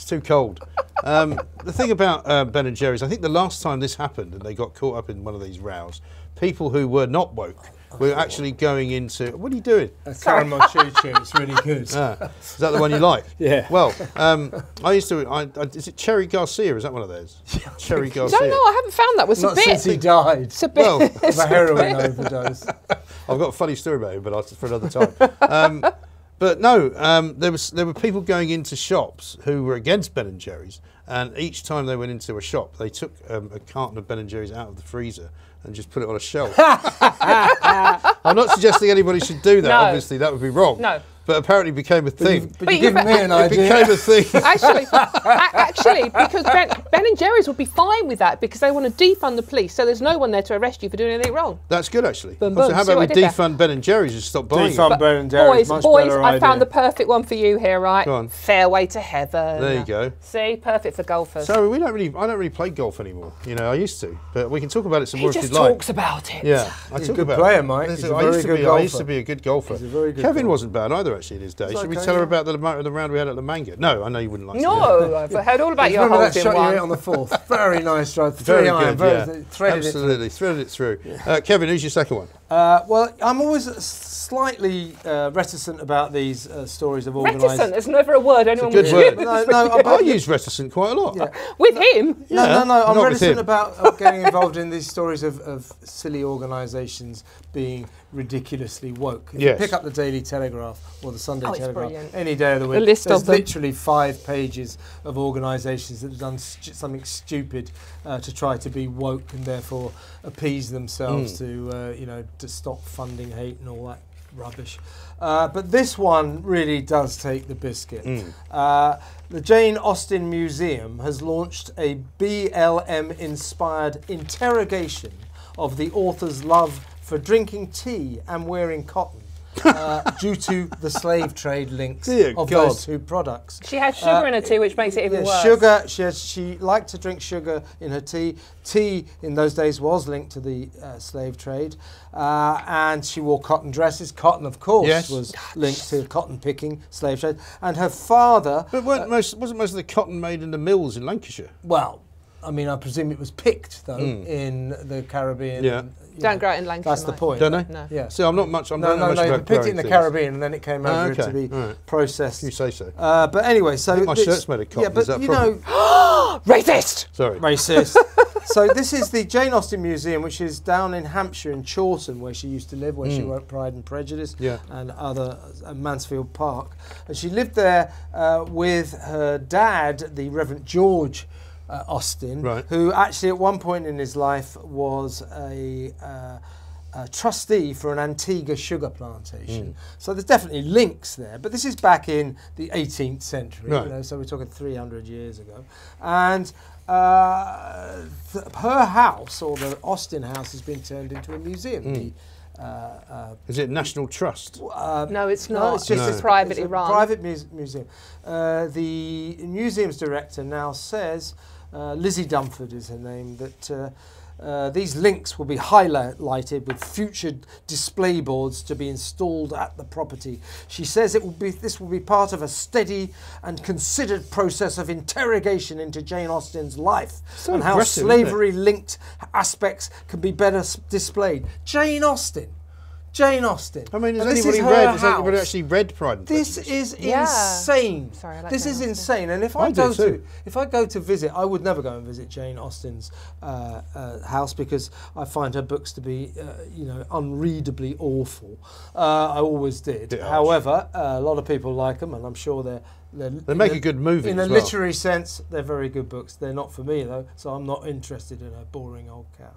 it's too cold. Um, the thing about uh, Ben and Jerry's, I think the last time this happened and they got caught up in one of these rows, people who were not woke were actually going into. What are you doing? A caramel choo choo. It's really good. Ah, is that the one you like? Yeah. Well, um, I used to. I, I, is it Cherry Garcia? Is that one of those? Cherry Garcia. No, no, I haven't found that. Was a Not bit. since he died It's a bit. Well, of a heroin overdose. I've got a funny story about him, but that's for another time. Um, but no, um, there was there were people going into shops who were against Ben and Jerry's, and each time they went into a shop, they took um, a carton of Ben and Jerry's out of the freezer and just put it on a shelf. I'm not suggesting anybody should do that. No. Obviously, that would be wrong. No. But apparently, became a thing. But, But you've you- me an it idea. became a thing. actually, actually, because ben, ben and Jerry's would be fine with that because they want to defund the police, so there's no one there to arrest you for doing anything wrong. That's good, actually. Boom, so boom. how about we what I there? defund Ben and Jerry's and stop buying Defund? Ben and Jerry's. boys, much boys, better I found the perfect one for you here, right? Go on. Fairway to heaven. There you go. See, perfect for golfers. So we don't really, I don't really play golf anymore. You know, I used to, but we can talk about it some he more if just you'd like. talks about it. Yeah, I He's a talk good about player, it. Mike. He's is- a I very used to good be. I used to be a good golfer. He's a very good Kevin golfer. wasn't bad either, actually, in his day. It's Should we okay, tell her about the, amount of the round we had at the Manga? No, I know you wouldn't like to. do that. No, I've heard all about your Remember holes that in shot you hit on the fourth? Very nice drive. Very Three iron. good. Very, yeah. threaded it. Absolutely, threaded it through. Uh, Kevin, who's your second one? Uh, well, I'm always slightly uh, reticent about these uh, stories of organised. Reticent. There's never a word anyone good would word. use. No, no, I use reticent quite a lot. Yeah. With him. No, Yeah, no, no. I'm not reticent about uh, getting involved in these stories of, of silly organisations being ridiculously woke. If Yes. you pick up the Daily Telegraph or the Sunday Oh, Telegraph brilliant. any day of the week, list there's of literally five pages of organisations that have done stu- something stupid uh, to try to be woke and therefore appease themselves to, uh, you know, to stop funding hate and all that rubbish. Uh, but this one really does take the biscuit. Uh, the Jane Austen Museum has launched a BLM inspired interrogation of the author's love for drinking tea and wearing cotton. uh, due to the slave trade links Dear of God. those two products. She has sugar Uh, in her tea, which makes it even Yeah, worse. sugar. She has, she liked to drink sugar in her tea. Tea in those days was linked to the uh, slave trade, uh, and she wore cotton dresses. Cotton, of course, Yes. was linked to cotton picking, slave trade. And her father, But weren't most, wasn't most of the cotton made in the mills in Lancashire? well, I mean, I presume it was picked though in the Caribbean. Yeah. And, you Don't know, grow it in Lancashire. That's the point. Don't they? No. Yeah. See, I'm not much. I'm No, not no, much no. They about picked it in the things. Caribbean and then it came Ah, over to okay. be All right. processed. You say so. Uh, but anyway, so think my this- shirt's made of cotton, Yeah, but is that you problem? know, Racist! Sorry. racist. so this is the Jane Austen Museum, which is down in Hampshire in Chawton, where she used to live, where she wrote Pride and Prejudice Hmm. Yeah. and other uh, Mansfield Park. And she lived there uh, with her dad, the Reverend George. Uh, Austen, Right. who actually at one point in his life was a, uh, a trustee for an Antigua sugar plantation. Hmm. So there's definitely links there. But this is back in the 18th century, Right. you know, so we're talking 300 years ago. And uh, th- her house, or the Austen house, has been turned into a museum. Hmm. The, uh, uh, Is it National Trust? uh, No, it's no, not. it's just No. a, privately it's a run. Private muse- museum. Uh, the museum's director now says, uh, Lizzie Dunford is her name, that uh, uh, these links will be highlighted with future display boards to be installed at the property. She says it will be this will be part of a steady and considered process of interrogation into Jane Austen's life So and how aggressive, isn't it? slavery linked aspects can be better displayed. Jane Austen. Jane Austen. I mean, has And this anybody is her read? Has anybody actually read Pride and This Prejudice? is Yeah. insane. Sorry, like this Jane is Austen. insane. And if I I, go to if I go to visit, I would never go and visit Jane Austen's uh, uh, house because I find her books to be, uh, you know, unreadably awful. Uh, I always did. Bit. However, uh, a lot of people like them, and I'm sure they're. they're They make a- a good movie In as a well. literary sense, they're very good books. They're not for me though, so I'm not interested in a boring old cow.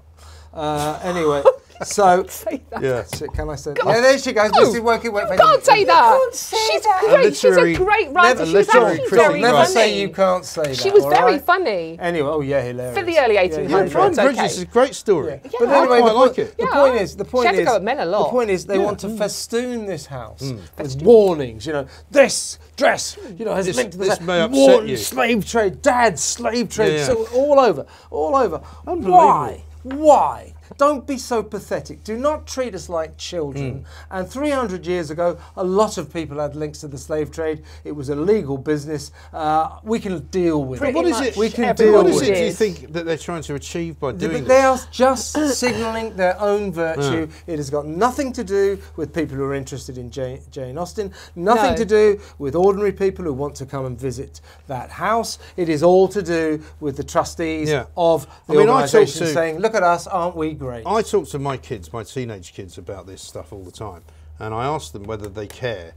Uh, anyway, so Say that. Yeah. so can I say? Yeah, there she goes. This is working. You can't say that. she's A great. She's a great writer. a She's actually critic very Never funny. say you can't say that. She was all very right? funny. Anyway, oh yeah, hilarious. For the early 1800s. yeah, Yeah, Pride and okay. Prejudice is a great story. Yeah. Yeah. But anyway, Oh, I the, like it. the point is, the point had to is, go at men a lot. the point is, they want to festoon this house Mm. with warnings. You know, this dress, you know, has This- linked to this the may upset war- you. slave trade, dad's slave trade, Yeah. so all over, all over. Unbelievable. Why? Why? Don't be so pathetic. Do not treat us like children. Mm. And 300 years ago, a lot of people had links to the slave trade. It was a legal business. Uh, we can deal with Pretty it. What is it? We can everyone What deal with it? Do you think that they're trying to achieve by Yeah, doing but they are just signalling their own virtue. It has got nothing to do with people who are interested in Jane, Jane Austen, nothing No. to do with ordinary people who want to come and visit that house. It is all to do with the trustees Yeah. of the I mean, organisation saying, look at us, aren't we great? I talk to my kids, my teenage kids, about this stuff all the time, and I ask them whether they care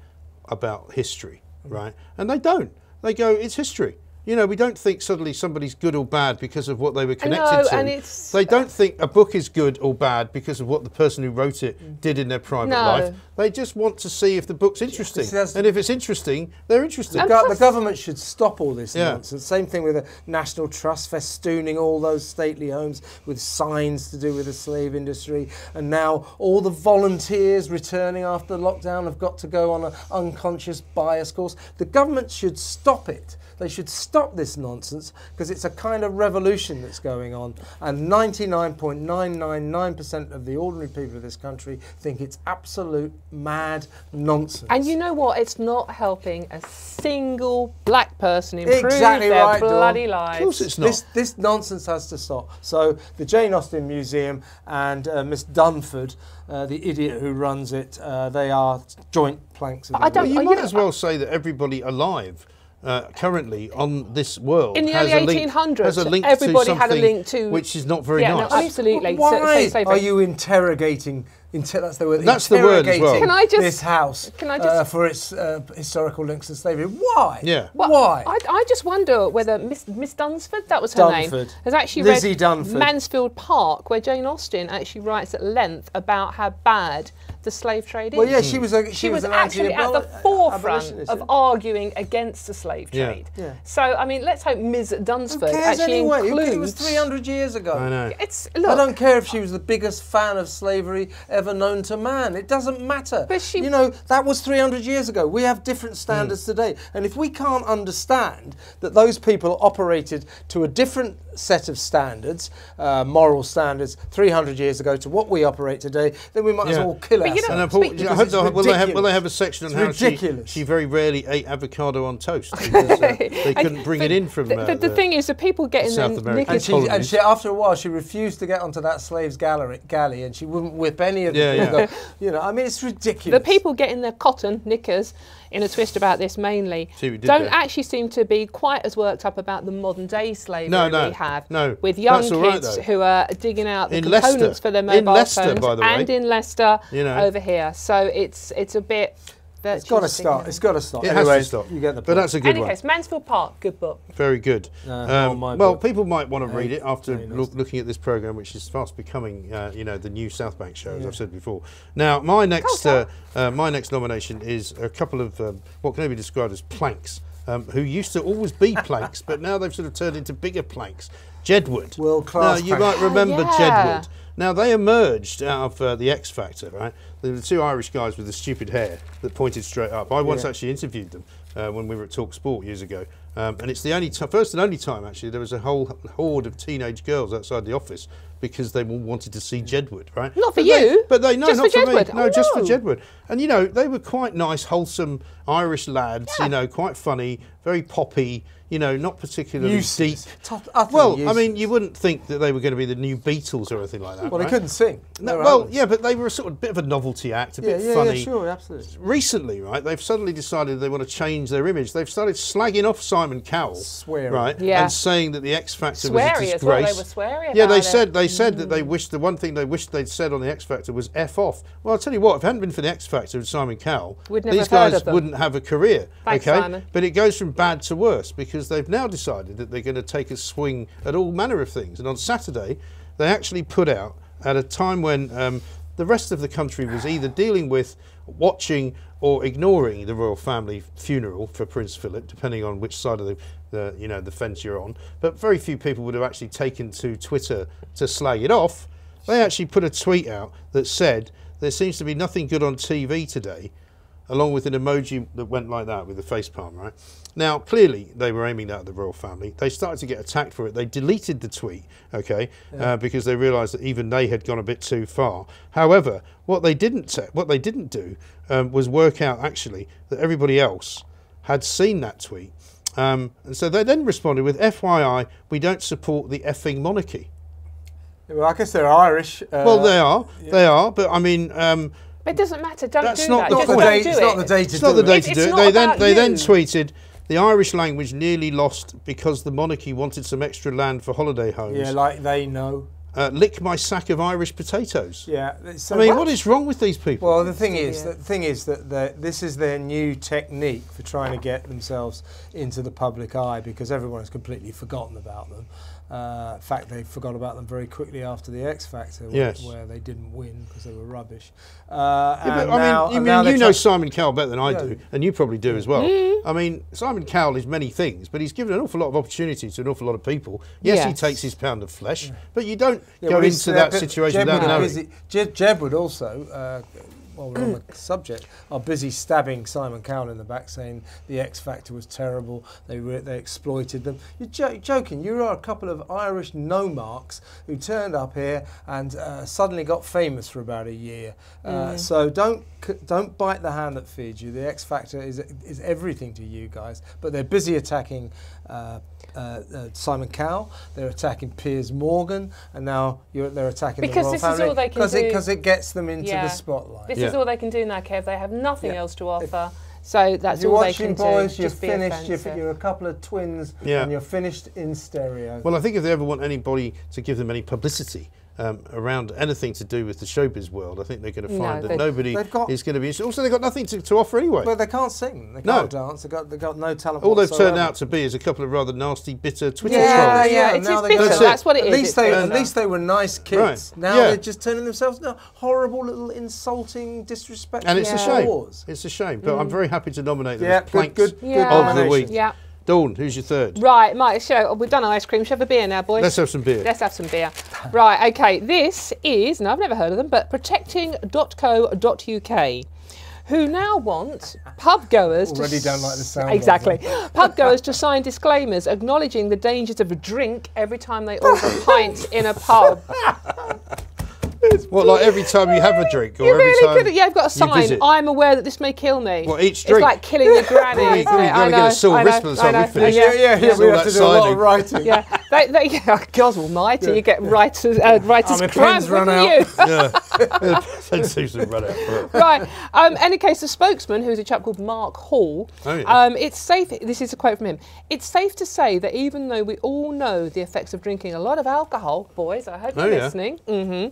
about history, mm. right? And they don't. They go, "It's history." You know, we don't think suddenly somebody's good or bad because of what they were connected No, to. and it's- they don't think a book is good or bad because of what the person who wrote it mm. did in their private No. life. They just want to see if the book's interesting. See, and if it's interesting, they're interested. The, go- the government should stop all this Yeah. nonsense. Same thing with the National Trust festooning all those stately homes with signs to do with the slave industry. And now all the volunteers returning after lockdown have got to go on an unconscious bias course. The government should stop it. They should stop this nonsense because it's a kind of revolution that's going on. And 99.999% of the ordinary people of this country think it's absolute mad nonsense. And you know what? It's not helping a single black person improve Exactly their right, Dawn. bloody of course it's not. This, this nonsense has to stop. So the Jane Austen Museum and uh, Miss Dunford, uh, the idiot who runs it, uh, they are joint planks. Of I don't- Well, you Oh, you might know- as well say that everybody alive uh, currently on this world In the has early a link, 1800s, has a link everybody to had a link to- which is not very Yeah, nice. I- Absolutely. Why so slavery. are you interrogating? Inter- that's the word. That's the word as well. Can I just- this house can I uh, just- for its uh, historical links to slavery? Why? Yeah. Well, Why? I, I just wonder whether Miss, Miss Dunsford, that was her name, has actually Lizzie read Dunford. Mansfield Park, where Jane Austen actually writes at length about how bad the slave trade is. well, yeah, she was. A, she, She was an actually at the forefront of arguing against the slave trade. Yeah. So, I mean, let's hope Ms. Who Dunsford cares actually anyway? Who includes. cares? It was 300 years ago. I know. It's look. I don't care if she was the biggest fan of slavery ever known to man. It doesn't matter. But she- you know, that was 300 years ago. We have different standards Mm. today. And if we can't understand that those people operated to a different set of standards, uh, moral standards, 300 years ago to what we operate today, then we might as well kill But you you know, And I, thought- I hope it's they'll- will, they have, will they have a section on It's how she, ridiculous. she very rarely ate avocado on toast because uh, they couldn't bring it in from the, uh, the, the thing is, the people getting South the American And knickers she, and she, after a while, she refused to get onto that slaves gallery, galley, and she wouldn't whip any of the Yeah, people. yeah. You know, I mean, it's ridiculous. the people getting their cotton knickers in a twist about this mainly See what we did don't there. actually seem to be quite as worked up about the modern day slavery No, no, we have no. with young That's kids though. who are digging out the In components Leicester. for their In mobile Leicester, phones by the way. and in Leicester You know. Over here. So it's it's a bit. it's got to start. It's got to start. It has to stop. You get the point. but that's a good Any one. case, Mansfield Park, good book. Very good. No, Um, not well, book. people might want to read it after very look, looking at this program, which is fast becoming, uh, you know, the new South Bank show, as I've said before. Now, my next, uh, uh, my next nomination is a couple of um, what can only be described as planks, um, who used to always be planks, but now they've sort of turned into bigger planks. Jedward. World-class Now, you plank. might remember Oh, yeah. Jedward. Now they emerged out of uh, the X Factor, right? They were the two Irish guys with the stupid hair that pointed straight up. I once Yeah. actually interviewed them uh, when we were at Talk Sport years ago, um, and it's the only first and only time actually there was a whole horde of teenage girls outside the office because they all wanted to see Jedward, right? Not for But they- you, but they no, just not for for, me. No, Oh, just for. Jedward. And you know they were quite nice, wholesome Irish lads. You know, quite funny, very poppy. You know, not particularly Useless. deep. Tot- utterly Well, I mean, you wouldn't think that they were going to be the new Beatles or anything like that. Well, right? they couldn't sing. No, well, others. yeah, but they were a sort of bit of a novelty act, a yeah, bit yeah, funny. yeah, sure, absolutely. Recently, right, they've suddenly decided they want to change their image. They've started slagging off Simon Cowell, Swearing. right, Yeah. and saying that the X Factor was a disgrace. as well. They were sweary yeah, they about it. said they said that mm. they wished the one thing they wished they'd said on the X Factor was "f off." Well, I'll tell you what, if it hadn't been for the X Factor and Simon Cowell, We'd never these have heard guys of them. wouldn't have a career. Thanks, okay, Simon. but it goes from bad to worse because they've now decided that they're going to take a swing at all manner of things. And on Saturday, they actually put out at a time when um, the rest of the country was either dealing with watching or ignoring the royal family funeral for Prince Philip, depending on which side of the, the you know the fence you're on. But very few people would have actually taken to Twitter to slag it off. They actually put a tweet out that said there seems to be nothing good on TV today along with an emoji that went like that with the face palm, right? Now, clearly, they were aiming that at the royal family. They started to get attacked for it. They deleted the tweet, okay, uh, because they realised that even they had gone a bit too far. However, what they didn't what they didn't do um, was work out actually that everybody else had seen that tweet, um, and so they then responded with "FYI, we don't support the effing monarchy." Well, I guess they're Irish. Uh, well, they are, they are, but I mean. Um, But it doesn't matter. Don't That's do not that. the Just the point. don't day, do it's it. not the day to It's not the day to do it. They then about they then tweeted the Irish language nearly lost because the monarchy wanted some extra land for holiday homes. Yeah, like they know. uh, lick my sack of Irish potatoes. Yeah. So I mean, what- what is wrong with these people? Well, the thing is, idiot. the thing is that this is their new technique for trying to get themselves into the public eye because everyone has completely forgotten about them. Uh, in fact, they forgot about them very quickly after the X Factor, where, Yes. where they didn't win because they were rubbish. Uh, Yeah, but, and I now- mean, you, and mean, they're you know Simon Cowell better than I Yeah. do, and you probably do as well. Mm. I mean, Simon Cowell is many things, but he's given an awful lot of opportunity to an awful lot of people. Yes, he takes his pound of flesh, but you don't Yeah, go well, into uh, that but situation Jeb without would knowing. Jeb, Jeb would also, uh, while we're on the subject, are busy stabbing Simon Cowell in the back, saying the X Factor was terrible. They they exploited them. You're jo- joking. You are a couple of Irish no marks who turned up here and uh, suddenly got famous for about a year. Uh, So don't c- don't bite the hand that feeds you. The X Factor is is everything to you guys, but they're busy attacking. Uh, uh, uh, Simon Cowell, they're attacking Piers Morgan, and now you're, they're attacking Because the royal this is family all they can because do. it because it gets them into Yeah. the spotlight. This Yeah. is all they can do now, Kev. They have nothing Yeah. else to offer. So that's you're all they can boys. do. You're Just be finished. You're, offensive. you're a couple of twins, Yeah. and you're finished in stereo. Well, I think if they ever want anybody to give them any publicity um, around anything to do with the showbiz world, I think they're going to No, find that they- nobody They've got- is going to be interested. Also, they've got nothing to, to offer anyway. Well, they can't sing. They can't dance. they've got they've got no talent. All they've whatsoever. turned out to be is a couple of rather nasty, bitter Twitter Yeah, trolls. yeah, and it now is bitter. That's That's, what it At is. least It's they at least they were nice kids. Right. Now Yeah. they're just turning themselves into horrible little insulting, disrespectful. And it's a shame. It's a shame. But I'm very happy to nominate them Yeah, as planks good, good Yeah. of the nomination. week. Yeah. Dawn, who's your third? Right, Mike, show. We've done ice cream. Should have a beer now, boys. Let's have some beer. Let's have some beer. right, okay. This is, no, I've never heard of them, but protecting.co.uk, who now want pub goers to. Already don't like the sound Exactly. pub goers to sign disclaimers acknowledging the dangers of a drink every time they order a pint in a pub. What, like every time you have a drink, or You every really time could. Yeah, I've got a sign. I'm aware that this may kill me. Well, each drink? It's like killing your granny. Well, you- isn't it? you're I gonna get a know, sore I wrist know, by the time we finish. Yeah, Yeah, yeah, yeah. We have to that do a lot of writing. yeah. They, they, yeah, God almighty, you get writers, uh, writers my cramp, pen's run out. you? yeah, St. Susan run out for it. right. Um, any case, the spokesman, who's a chap called Mark Hall, Oh, yeah. um, it's safe. This is a quote from him. It's safe to say that even though we all know the effects of drinking a lot of alcohol, boys, I hope Oh, you're yeah. listening. hmm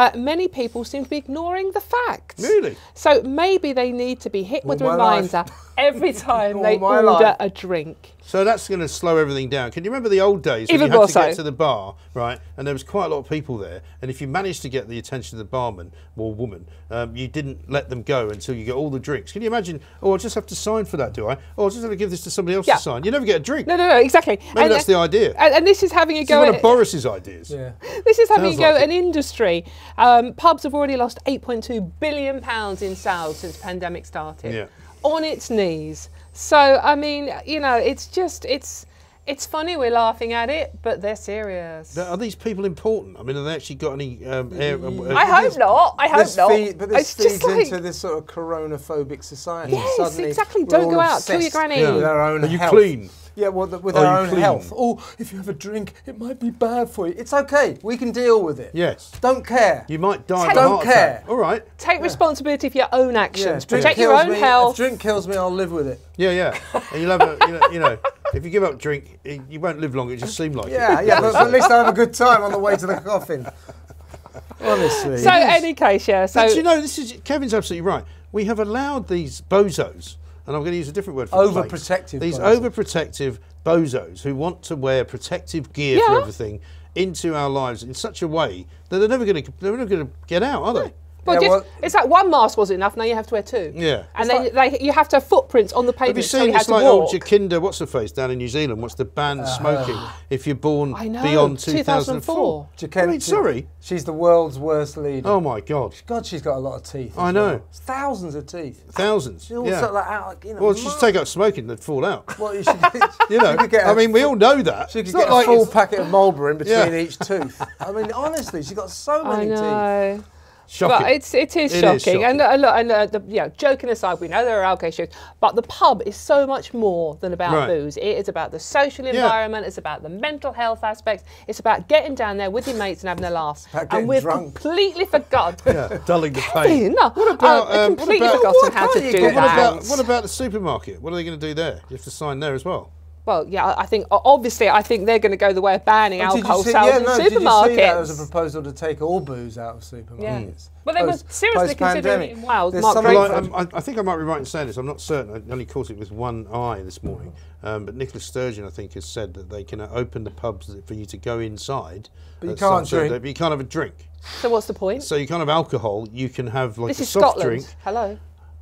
uh, many people seem to be ignoring the facts. Really? So maybe they need to be hit with a my life. reminder every time they order life. a drink. So that's going to slow everything down. Can you remember the old days when Even you had more to get to the bar, right? And there was quite a lot of people there, and if you managed to get the attention of the barman or woman, um, you didn't let them go until you get all the drinks. Can you imagine? Oh, I just have to sign for that, do I? Oh, I just have to give this to somebody else Yeah. to sign. You never get a drink. No, no, no, exactly. Maybe that's the idea. And, and this is having a This is go one at of Boris's ideas. Yeah. This is having Sounds a go like at it. an industry. Um, pubs have already lost 8.2 billion pounds in sales since pandemic started. Yeah. On its knees. So I mean, you know, it's just it's it's funny we're laughing at it, but they're serious. Are these people important? I mean, have they actually got any um, air, uh, I hope not. I hope This not. feed- but this it's just feeds like, into this sort of coronaphobic society. Yes, Suddenly exactly. Don't go out. Kill your obsessed granny. Yeah. With our own Are you health. clean? Yeah, well, the, with Are our own clean? health. Oh, if you have a drink, it might be bad for you. It's okay. We can deal with it. Yes. Don't care. You might die Take- Don't heart care. attack. All right. take responsibility for your own actions. drink Protect your kills own me. health. If drink kills me, I'll live with it. Yeah, yeah. And you'll have a, you know, you know, if you give up drink, you won't live long. It just seemed like Yeah, it. yeah, but at least I have a good time on the way to the coffin. Honestly. So, any case, yeah. So, But you know, this is Kevin's absolutely right. We have allowed these bozos, and I'm going to use a different word for place, Overprotective These bozos. overprotective bozos who want to wear protective gear for everything into our lives in such a way that they're never going to they're never going to get out, are they? Well, Yeah, just, well- it's like one mask wasn't enough. Now you have to wear two. Yeah. And then they, you have to have footprints on the Have you pavement. so seen you it's like old Jacinda, what's her face down in New Zealand, wants to ban uh, smoking if you're born I know, beyond 2004. 2004. I mean, sorry. She's the world's worst leader. Oh my God, God, she's got a lot of teeth. I know. well. Thousands of teeth. thousands. She's all Yeah. sort of like out, you know. Well, she'd mar- take up smoking, they'd fall out. Well, you should. You know, she could get I a mean, we all know that. She It's could not get a like full packet of Marlboro in between Yeah. each tooth. I mean, honestly, she's got so I many teeth. Shocking. But it's it is It is shocking. shocking. And uh, look, and uh, the, you know, joking aside, we know there are alcohol issues, but the pub is so much more than about Right. booze. It is about the social Yeah. environment. It's about the mental health aspects. It's about getting down there with your mates and having a laugh. about And we've drunk. completely forgotten. yeah, dulling the pain. No, What about, I've um, what about- forgotten What how to do What that. about, what about the supermarket? What are they going to do there? You have to sign there as well. Well, yeah, I I think obviously I think they're going to go the way of banning Oh, alcohol see- sales yeah, in no, supermarkets. Did you see that as a proposal to take all booze out of supermarkets? Well, they were seriously considering it in Wales. There's Mark something Well, I, I, I think I might be right in saying this. I'm not certain. I only caught it with one eye this morning. Um, but Nicholas Sturgeon, I think, has said that they can uh, open the pubs for you to go inside. But you can't such a- drink. But you can't have a drink. So what's the point? So you can't have alcohol. You can have like this a is soft Scotland. drink. Hello.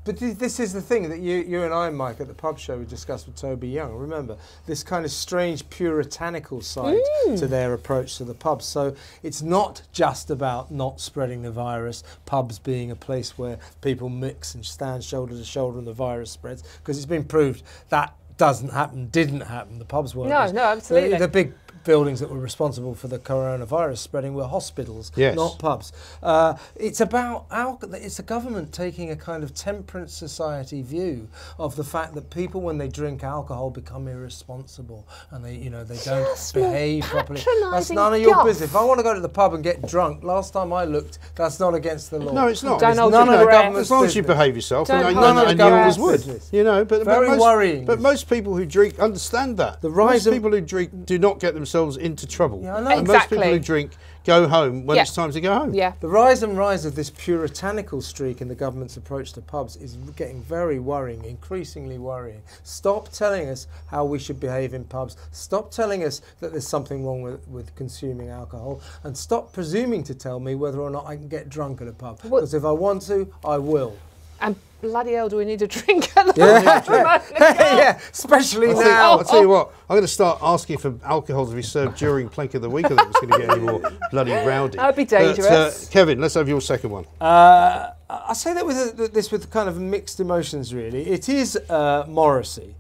But this is the thing that you, you and I, Mike, at the pub show, we discussed with Toby Young. Remember this kind of strange puritanical side Mm. to their approach to the pubs. So it's not just about not spreading the virus. Pubs being a place where people mix and stand shoulder to shoulder, and the virus spreads. Because it's been proved that doesn't happen, didn't happen. The pubs weren't. No, no, absolutely. The, the big buildings that were responsible for the coronavirus spreading were hospitals, Yes. not pubs. Uh, it's about our, it's a government taking a kind of temperance society view of the fact that people, when they drink alcohol, become irresponsible and they, you know, they don't Just behave properly. That's none of your guff. business. If I want to go to the pub and get drunk, last time I looked, that's not against the law. No, it's not. Don't It's none of the government- As long as you behave yourself, Don't and, hold and, your and you always breath. would. Business. You know, but Very but most, worrying. But most people who drink understand that. The most rise of- people who drink do not get themselves into trouble. Yeah, I know. And most people who drink go home when Yeah. it's time to go home. Yeah. The rise and rise of this puritanical streak in the government's approach to pubs is getting very worrying, increasingly worrying. Stop telling us how we should behave in pubs. Stop telling us that there's something wrong with, with consuming alcohol. And stop presuming to tell me whether or not I can get drunk at a pub. Because if I want to, I will. And bloody hell, do we need a drink at the Yeah, moment? yeah especially I'll now. I'll tell you what, I'm going to start asking for alcohol to be served during Plank of the Week. I think it's going to get any more bloody rowdy. That'd be But, uh, dangerous. Kevin, let's have your second one. Uh, I say that with a, this with kind of mixed emotions. Really, it is uh, Morrissey.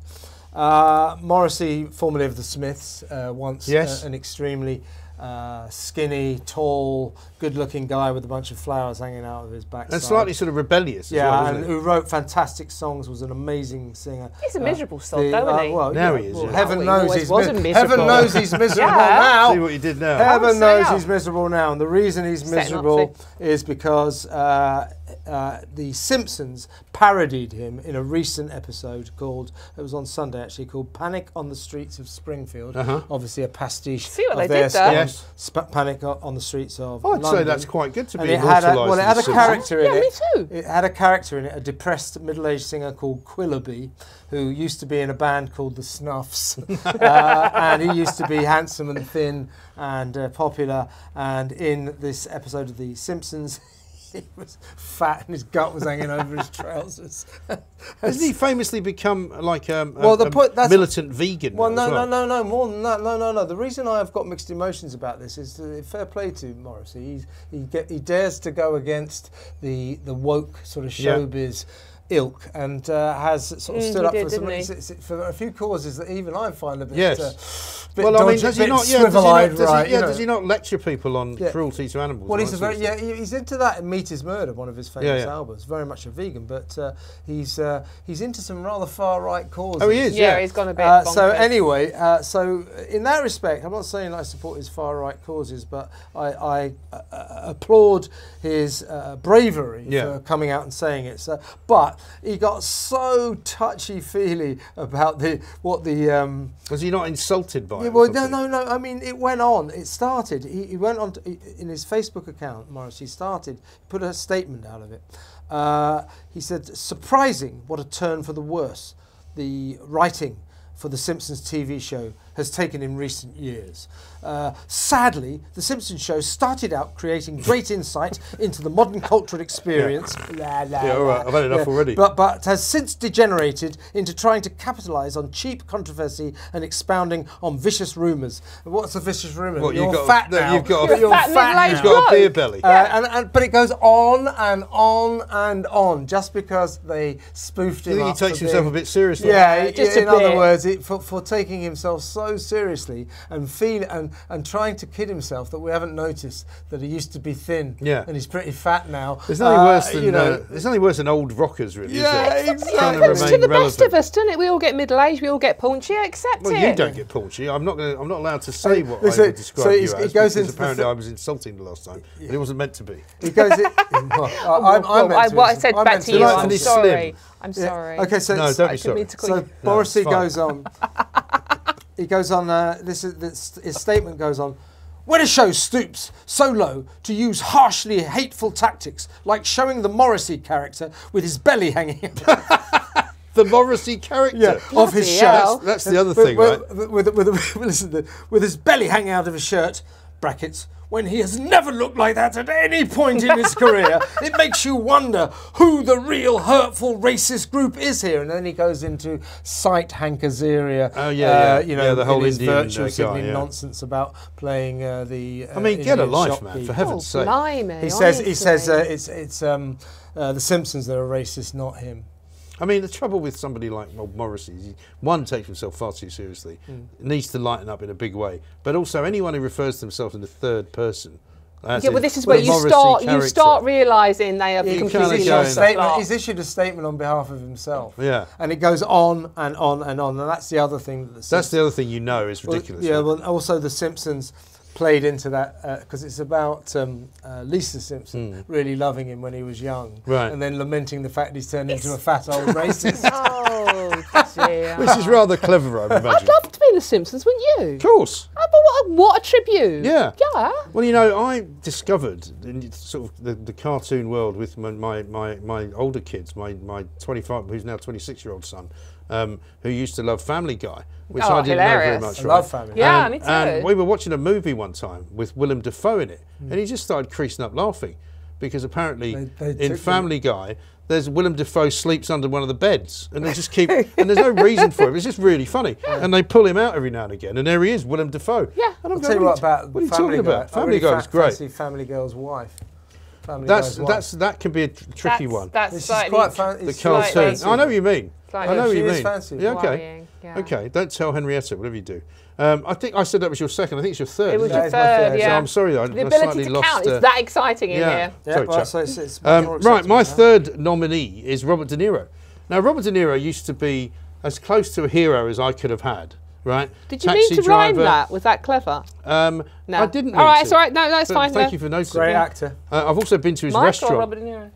Uh, Morrissey, formerly of the Smiths, uh, once Yes. uh, an extremely uh, skinny, tall, good-looking guy with a bunch of flowers hanging out of his backside. And slightly sort of rebellious as Yeah, well, and isn't who wrote fantastic songs, was an amazing singer. He's a Uh, miserable sod, the- though, uh, isn't he? well, Now yeah, he is, well, yeah. Heaven Oh, he knows always he's mi- miserable. Heaven knows he's miserable Yeah. now. See what you did now. Heaven knows now. he's miserable now, and the reason he's Setting miserable is because uh, uh, the Simpsons parodied him in a recent episode called it was on Sunday actually called "Panic on the Streets of Springfield." Uh-huh. Obviously, a pastiche See what of they their did there? Yes. Sp- "Panic on the Streets of I'd London." say that's quite good to And be it had a, immortalised well, it had a Simpsons. character in Yeah, it. me too. It had a character in it, a depressed middle-aged singer called Quilloughby, who used to be in a band called the Snuffs, uh, and he used to be handsome and thin and uh, popular. And in this episode of The Simpsons, he was fat and his gut was hanging over his trousers. Hasn't he famously become like um, a, Well, the point- that's- militant vegan? Well, no, as no, no, no, more than that. No, no, no. The reason I've got mixed emotions about this is uh, fair play to Morrissey. He's, he get, he dares to go against the the woke sort of Yeah. Showbiz ilk and uh, has sort of Mm, stood he up did, for some didn't he? s- s- for a few causes that even I find a bit. Yes. Uh, bit Well, I mean, does he not? Yeah, does he not, swivel-eyed, does he, yeah, you know. does he not lecture people on Yeah. cruelty to animals? Well, he's a that very yeah. He's into that. Meat is Murder, one of his famous Yeah, yeah. albums. Very much a vegan, but uh, he's uh, he's into some rather far right causes. Oh, he is. yeah, yeah. he's gone a bit. Uh, so anyway, uh, so in that respect, I'm not saying I support his far right causes, but I, I applaud his uh, bravery Yeah. for coming out and saying it. So, but he got so touchy feely about the what the. Um, Was he not insulted by yeah, well, no, no, no. I mean, it went on. It started. He, he went on to, he- in his Facebook account. Morris. He started. Put a statement out of it. Uh, he said, "Surprising, what a turn for the worse. The writing for the Simpsons TV show has taken in recent years. Uh, sadly, the Simpsons show started out creating great insight into the modern cultural experience. La, la, Yeah, all right. I've had enough already. But but has since degenerated into trying to capitalise on cheap controversy and expounding on vicious rumours. What's a vicious rumour? What, you're you've got a- fat no, now. you've got a- You're a fat middle-aged He's got a beer belly. Uh, and, and, but it goes on and on and on just because they spoofed Do him you think he takes himself being- a bit seriously? yeah, Yeah, just in a other words, it, for, for taking himself so seriously and feel and, and trying to kid himself that we haven't noticed that he used to be thin Yeah. and he's pretty fat now. There's nothing Uh, worse than you know, uh, there's nothing worse than old rockers, really. Yeah, is there? exactly. Trying to happens to remain the best of us, doesn't it? We all get middle aged, we all get paunchy. Accept Well, it. you don't get paunchy. I'm not going. to I'm not allowed to say what so- I would describe so you as he goes because into the apparently I was insulting the last time, and it wasn't meant to be. He goes. It, well, I, I'm, I'm Well, meant I, to what I said I'm back to you, I'm sorry. slim. I'm Yeah, sorry. Okay, so No, don't be I didn't mean to call So you. No, Morrissey goes on. He goes on. Uh, this is this, his statement goes on. When a show stoops so low to use harshly hateful tactics, like showing the Morrissey character with his belly hanging The Morrissey character. off his shirt, hell. That's the other with, thing, with, right? with, with, with- listen, with his belly hanging out of his shirt, brackets, when he has never looked like that at any point in his career, it makes you wonder who the real hurtful racist group is here. And then he goes into sight Hank Azaria. Oh, yeah, yeah. you know, Yeah, the whole in his Indian, virtual uh, guy, Sydney yeah. nonsense about playing uh, the. Uh, I mean, get a life, shopkeeper. man, for heaven's oh, sake. blimey, He says he says uh, it's it's um, uh, the Simpsons that are racist, not him. I mean, the trouble with somebody like Bob Morrissey is he, one takes himself far too seriously, Hmm. needs to lighten up in a big way, but also anyone who refers to themselves in the third person. as yeah, well, this is where you Morrissey start. You start realising they have He- completely he's, kinda issued lost a statement, he's issued a statement on behalf of himself. Yeah. And it goes on and on and on. And that's the other thing that the That's the other thing you know is well, ridiculous. yeah, right? well, also The Simpsons played into that because it's about um, uh, Lisa Simpson really loving him when he was young. Right. And then lamenting the fact he's turned into a fat old racist. Oh. Which is rather clever, I imagine. I'd imagine. love to be in The Simpsons, wouldn't you? Of course. Oh, but what, a- what a tribute. Yeah. Yeah. Well, you know, I discovered in sort of the, the cartoon world with my, my, my, my older kids, my, my 25, who's now 26 year old son, um, who used to love Family Guy, which Oh, I didn't know very much. I right? love Family Yeah, and, me too. And we were watching a movie one time with Willem Dafoe in it, Hmm. and he just started creasing up laughing because apparently They- they in took Family Guy, there's Willem Dafoe sleeps under one of the beds, and they just keep, and there's no reason for it. It's just really funny, and they pull him out every now and again, and there he is, Willem Dafoe. Yeah. And I'm I'll going, tell you "What what about what are you talking Guy. about? Family really Guy fa- was great. fancy Family Girl's wife. Family That's Guy's wife. that's that can be a tr- tricky that's, one. That's This slightly quite fan- the cartoon. slightly- I know what you mean. Slightly I know what she you is mean. fancy. Yeah, okay. worrying. Yeah. Okay, don't tell Henrietta, whatever you do. Um, I think I said that was your second. I think it's your third. It was your That is my third, third. yeah. So I'm sorry, though. I- the I ability slightly to lost, count uh, is that exciting in yeah. here. Yeah, Sorry, well, so it's, it's Um, right, my now. third nominee is Robert De Niro. Now, Robert De Niro used to be as close to a hero as I could have had. Right? Did you Taxi mean to rhyme that? Was that clever? Um, No. I didn't. All mean right, to. it's all right. No, no, it's But fine. Thank no. you for noticing. Great actor. Uh, I've also been to his Mike or restaurant. Robert De Niro?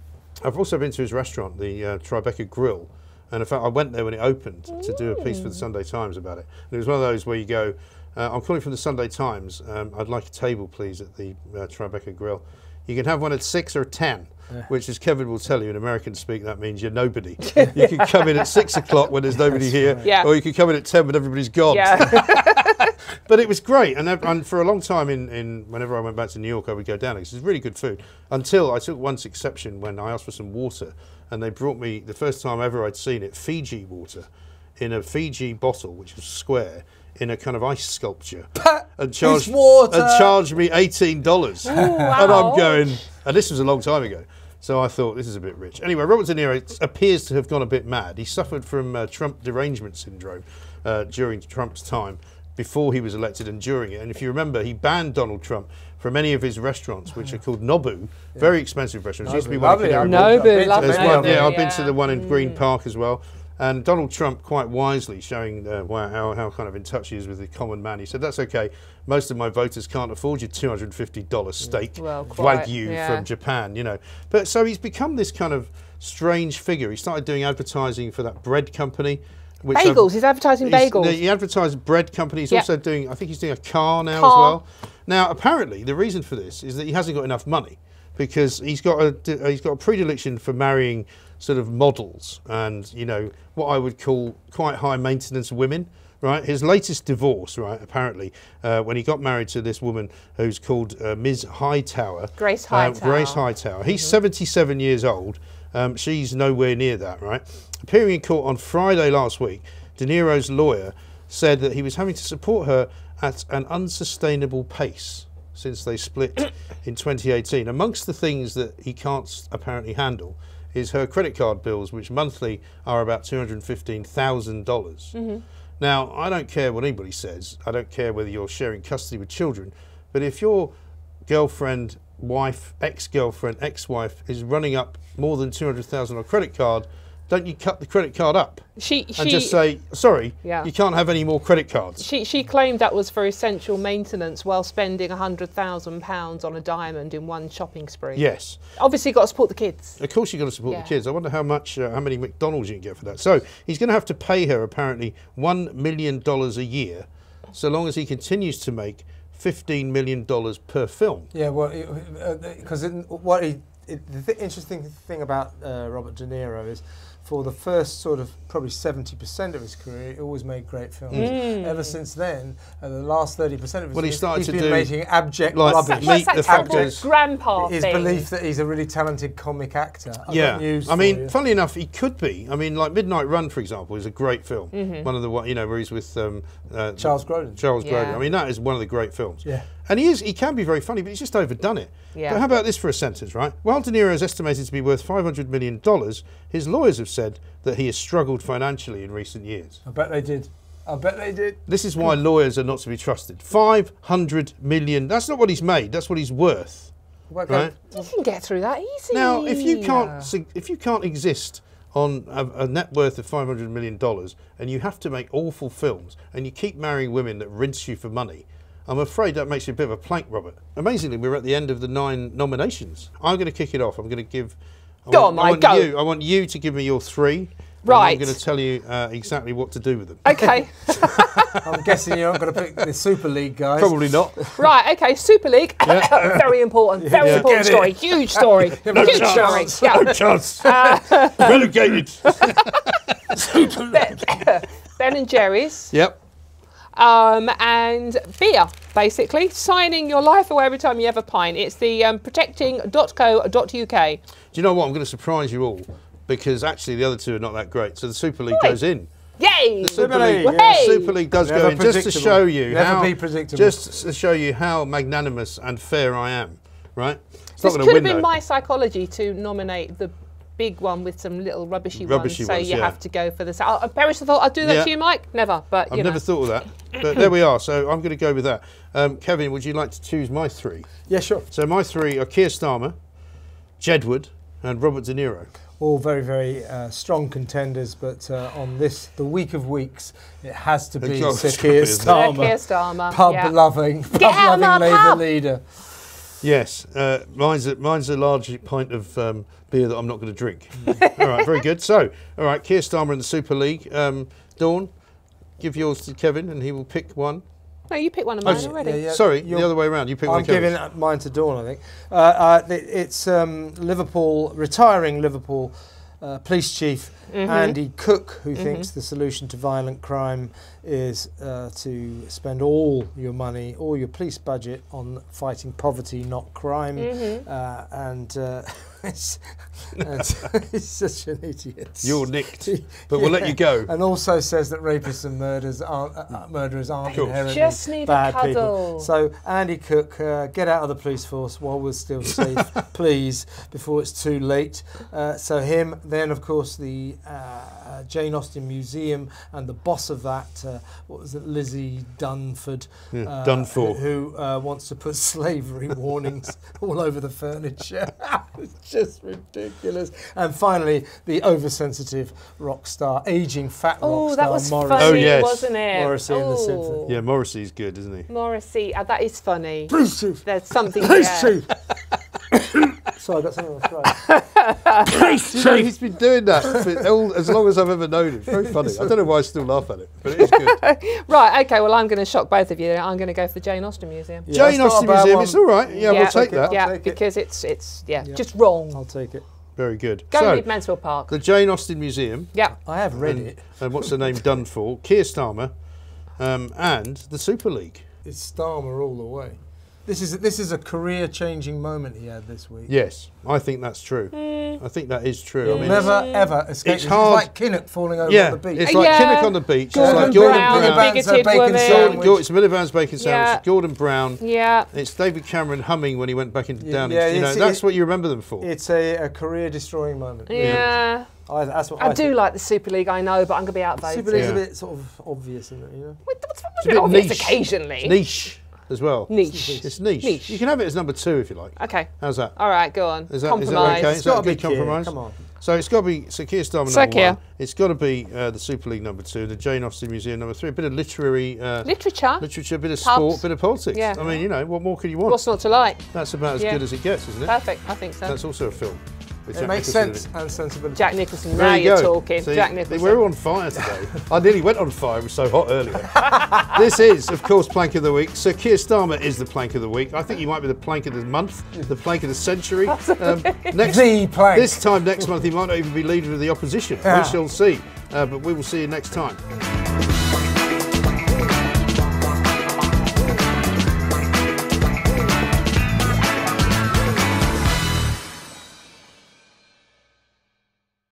I've also been to his restaurant, the uh, Tribeca Grill, and in fact, I went there when it opened to do a piece for the Sunday Times about it. And it was one of those where you go, uh, "I'm calling from the Sunday Times. Um, I'd like a table, please, at the uh, Tribeca Grill. You can have one at six or ten." Which, as Kevin will tell you, in American speak, that means you're nobody. you can come in at six o'clock when there's nobody here, Yeah. or you can come in at ten when everybody's gone. Yeah. But it was great, and, and for a long time, in, in whenever I went back to New York, I would go down because it's really good food. Until I took once exception when I asked for some water, and they brought me the first time ever I'd seen it Fiji water in a Fiji bottle, which was square, in a kind of ice sculpture, and charged water. and charged me eighteen dollars. And. I'm going, and this was a long time ago. So I thought this is a bit rich. Anyway, Robert De Niro appears to have gone a bit mad. He suffered from uh, Trump derangement syndrome uh, during Trump's time, before he was elected and during it. And if you remember, he banned Donald Trump from any of his restaurants, which are called Nobu, very expensive restaurants. Used to be one in Lovely, Canary I've been- Nobu, to lovely. as well. Yeah. I've been to the one in Green Park as well. And Donald Trump, quite wisely, showing uh, how, how kind of in touch he is with the common man, he said, "That's okay. Most of my voters can't afford your two hundred and fifty dollars steak Well, quite, wagyu yeah. from Japan, you know." But so he's become this kind of strange figure. He started doing advertising for that bread company. Which I've- Bagels. He's advertising He's- bagels. He advertised bread company. He's Yeah. also doing, I think he's doing a car now as well. Now, apparently, the reason for this is that he hasn't got enough money because he's got a he's got a predilection for marrying sort of models and you know what I would call quite high maintenance women. Right, his latest divorce, right? Apparently, uh, when he got married to this woman who's called uh, Ms. Hightower, Grace uh, Grace Hightower. Mm-hmm. Hightower. He's 77 years old. Um, she's nowhere near that, right? Appearing in court on Friday last week, De Niro's lawyer said that he was having to support her at an unsustainable pace since they split in 2018. Amongst the things that he can't apparently handle is her credit card bills, which monthly are about 215,000. dollars Mm-hmm. Now, I don't care what anybody says. I don't care whether you're sharing custody with children. But if your girlfriend, wife, ex-girlfriend, ex-wife is running up more than 200,000 on a credit card, don't you cut the credit card up She and just say, sorry, Yeah. you can't have any more credit cards? she she claimed that was for essential maintenance while spending hundred thousand pounds on a diamond in one shopping spree. Yes. Obviously, you've got to support the kids. Of course, you've got to support Yeah. the kids. I wonder how much, uh, how many McDonald's you can get for that. So he's going to have to pay her apparently one million dollars a year, so long as he continues to make fifteen million dollars per film. Yeah, well, because what he, it, the th- interesting thing about uh, Robert De Niro is, for the first sort of probably seventy percent of his career, he always made great films. Ever since then, uh, the last thirty percent of his Well, he career, started he's to been do, making abject like, rubbish. Meet the that typical grandpa his thing? belief that he's a really talented comic actor. I've yeah, news I mean, you. funnily enough, he could be. I mean, like Midnight Run, for example, is a great film. Mm-hmm. One of the one- you know where he's with um, uh, Charles Grodin. Charles Yeah. Grodin. I mean, that is one of the great films. Yeah. And he is he can be very funny, but he's just overdone it. Yeah. But how about this for a sentence, right? While De Niro is estimated to be worth five hundred million dollars, his lawyers have said that he has struggled financially in recent years. I bet they did. I bet they did. This is why lawyers are not to be trusted. Five hundred million. That's not what he's made. That's what he's worth. Well, Right. You can get through that easy. Now, if you can't sig- if you can't exist on a, a net worth of five hundred million dollars, and you have to make awful films, and you keep marrying women that rinse you for money, I'm afraid that makes you a bit of a plank, Robert. Amazingly, we're at the end of the nine nominations. I'm going to kick it off. I'm going to give. I Go want, on, I want go. you. I want you to give me your three. Right. I'm going to tell you uh, exactly what to do with them. Okay. I'm guessing you're not going to pick the Super League guys. Probably not. right. Okay. Super League. very important. Very Yeah. important Get it. story. Huge story. Huge story. Yeah. No chance. Relegated. ben, Ben and Jerry's. yep. um, and beer, basically. Signing your life away every time you have a pint. It's the um, protecting.co.uk. Do you know what? I'm going to surprise you all because actually the other two are not that great. So the Super League Right. goes in. Yay! The Super League, League, yeah. the Super League does Never go in just to show you Never how be predictable. just to show you how magnanimous and fair I am. Right? It's This not could to have been though. my psychology to nominate the big one with some little rubbishy, Rubbishy ones, so you yeah. have to go for the. Oh, I perish the thought I'd do that Yeah. to you, Mike. Never, but you I've know. never thought of that, but there we are. So I'm going to go with that. Um, Kevin, would you like to choose my three? Yeah, sure. So my three are Keir Starmer, Jedward, and Robert De Niro. All very, very uh, strong contenders, but uh, on this, the week of weeks, it has to be Sir Keir isn't it? Yeah, Starmer, Keir Starmer. pub yeah. loving, pub out of my loving Labour pub. leader. Yes, uh, mine's a, mine's a large pint of um, beer that I'm not going to drink. all right, very good. So, all right, Keir Starmer in the Super League. Um, Dawn, give yours to Kevin, and he will pick one. No, you picked one of Oh, mine s- already. yeah, yeah. Sorry, you're- the other way around. You pick one. I'm of Kevin's. giving mine to Dawn, I think. Uh, uh, th- it's um, Liverpool, retiring Liverpool uh, police chief Mm-hmm. Andy Cooke, who thinks the solution to violent crime is uh, to spend all your money, all your police budget on fighting poverty, not crime. Mm-hmm. Uh, and uh, it's, it's, he's such an idiot. You're nicked, but we'll let you go. And also says that rapists and murders aren't, uh, uh, murderers aren't Cool. inherently Just need bad cuddle. people. So Andy Cooke, uh, get out of the police force while we're still safe, please, before it's too late. Uh, so him, then of course the uh, Jane Austen Museum and the boss of that, uh, what was it, Lizzie Dunford, Yeah, uh, Dunfor. who, who uh, wants to put slavery warnings all over the furniture. It's just ridiculous. And finally, the oversensitive rock star, aging fat rock Oh, star that was Morrissey. funny, Oh, yes. wasn't it? Morrissey in the Oh. Simpsons. Yeah, Morrissey's good, isn't he? Morrissey, uh, that is funny. Police. There's something Police there. Chief. Sorry, I got something on the throat. Police You know, he's been doing that for all, as long as I've ever known him. Very funny. I don't know why I still laugh at it, but it is good. Right, okay, well, I'm going to shock both of you. I'm going to go for the Jane Austen Museum. Yeah, Jane that's not a Austen Museum, one. it's all right. Yeah, Yeah. we'll take that. Yeah, take it. because it's, it's yeah, Yeah. just wrong. I'll take it. Very good. Go so, and read Mansfield Park. the Jane Austen Museum, yeah. I have read and, it. and what's the name done for? Keir Starmer, um, and the Super League. It's Starmer all the way. This is this is a career-changing moment he had this week. Yes, I think that's true. Hmm. I think that is true. You'll I mean, never hmm. ever escape. it's this. hard- like Kinnock falling over yeah, on the beach. it's like Yeah. Kinnock on the beach. Gordon it's like Gordon Brown, Brown, a Brown's bigoted bacon woman. sandwich. Gordon, it's Miliband's bacon sandwich. Yeah. it's Gordon Brown. Yeah. It's David Cameron humming when he went back into Yeah, Downing. yeah, you know, that's it- what you remember them for. It's a, a career-destroying moment. Yeah. I, that's what I, I, do think. like the Super League, I know, but I'm going to be outvoted. Super League's Yeah. a bit sort of obvious, isn't it? You know. What's what's wrong It's with a it? bit Obvious niche. occasionally. niche as well. Niche. It's niche. Niche. You can have it as number two if you like. Okay. How's that? All right, go on. Is that Compromise. okay? It's Is that a got to be good compromise? Come on. So it's got to be Sir Keir Starmer Sir number Keir. one. It's got to be uh, the Super League number two, the Jane Austen Museum number three. A bit of literary uh, Literature. literature, a bit of Pubs. sport, a bit of politics. Yeah. I mean, you know, what more could you want? What's not to like? That's about as Yeah. good as it gets, isn't it? Perfect. I think so. That's also a film. With It Jack makes Nicholson sense and sensibility. Jack Nicholson. There now you you're go. talking. See, Jack Nicholson. We're on fire today. I nearly went on fire. It was so hot earlier. this is, of course, Plank of the Week. So Keir Starmer is the Plank of the Week. I think you might be the Plank of the month, the Plank of the century. Um, next, The plank. This time next month, he might not even be leader of the opposition. Yeah. We shall see. Uh, but we will see you next time.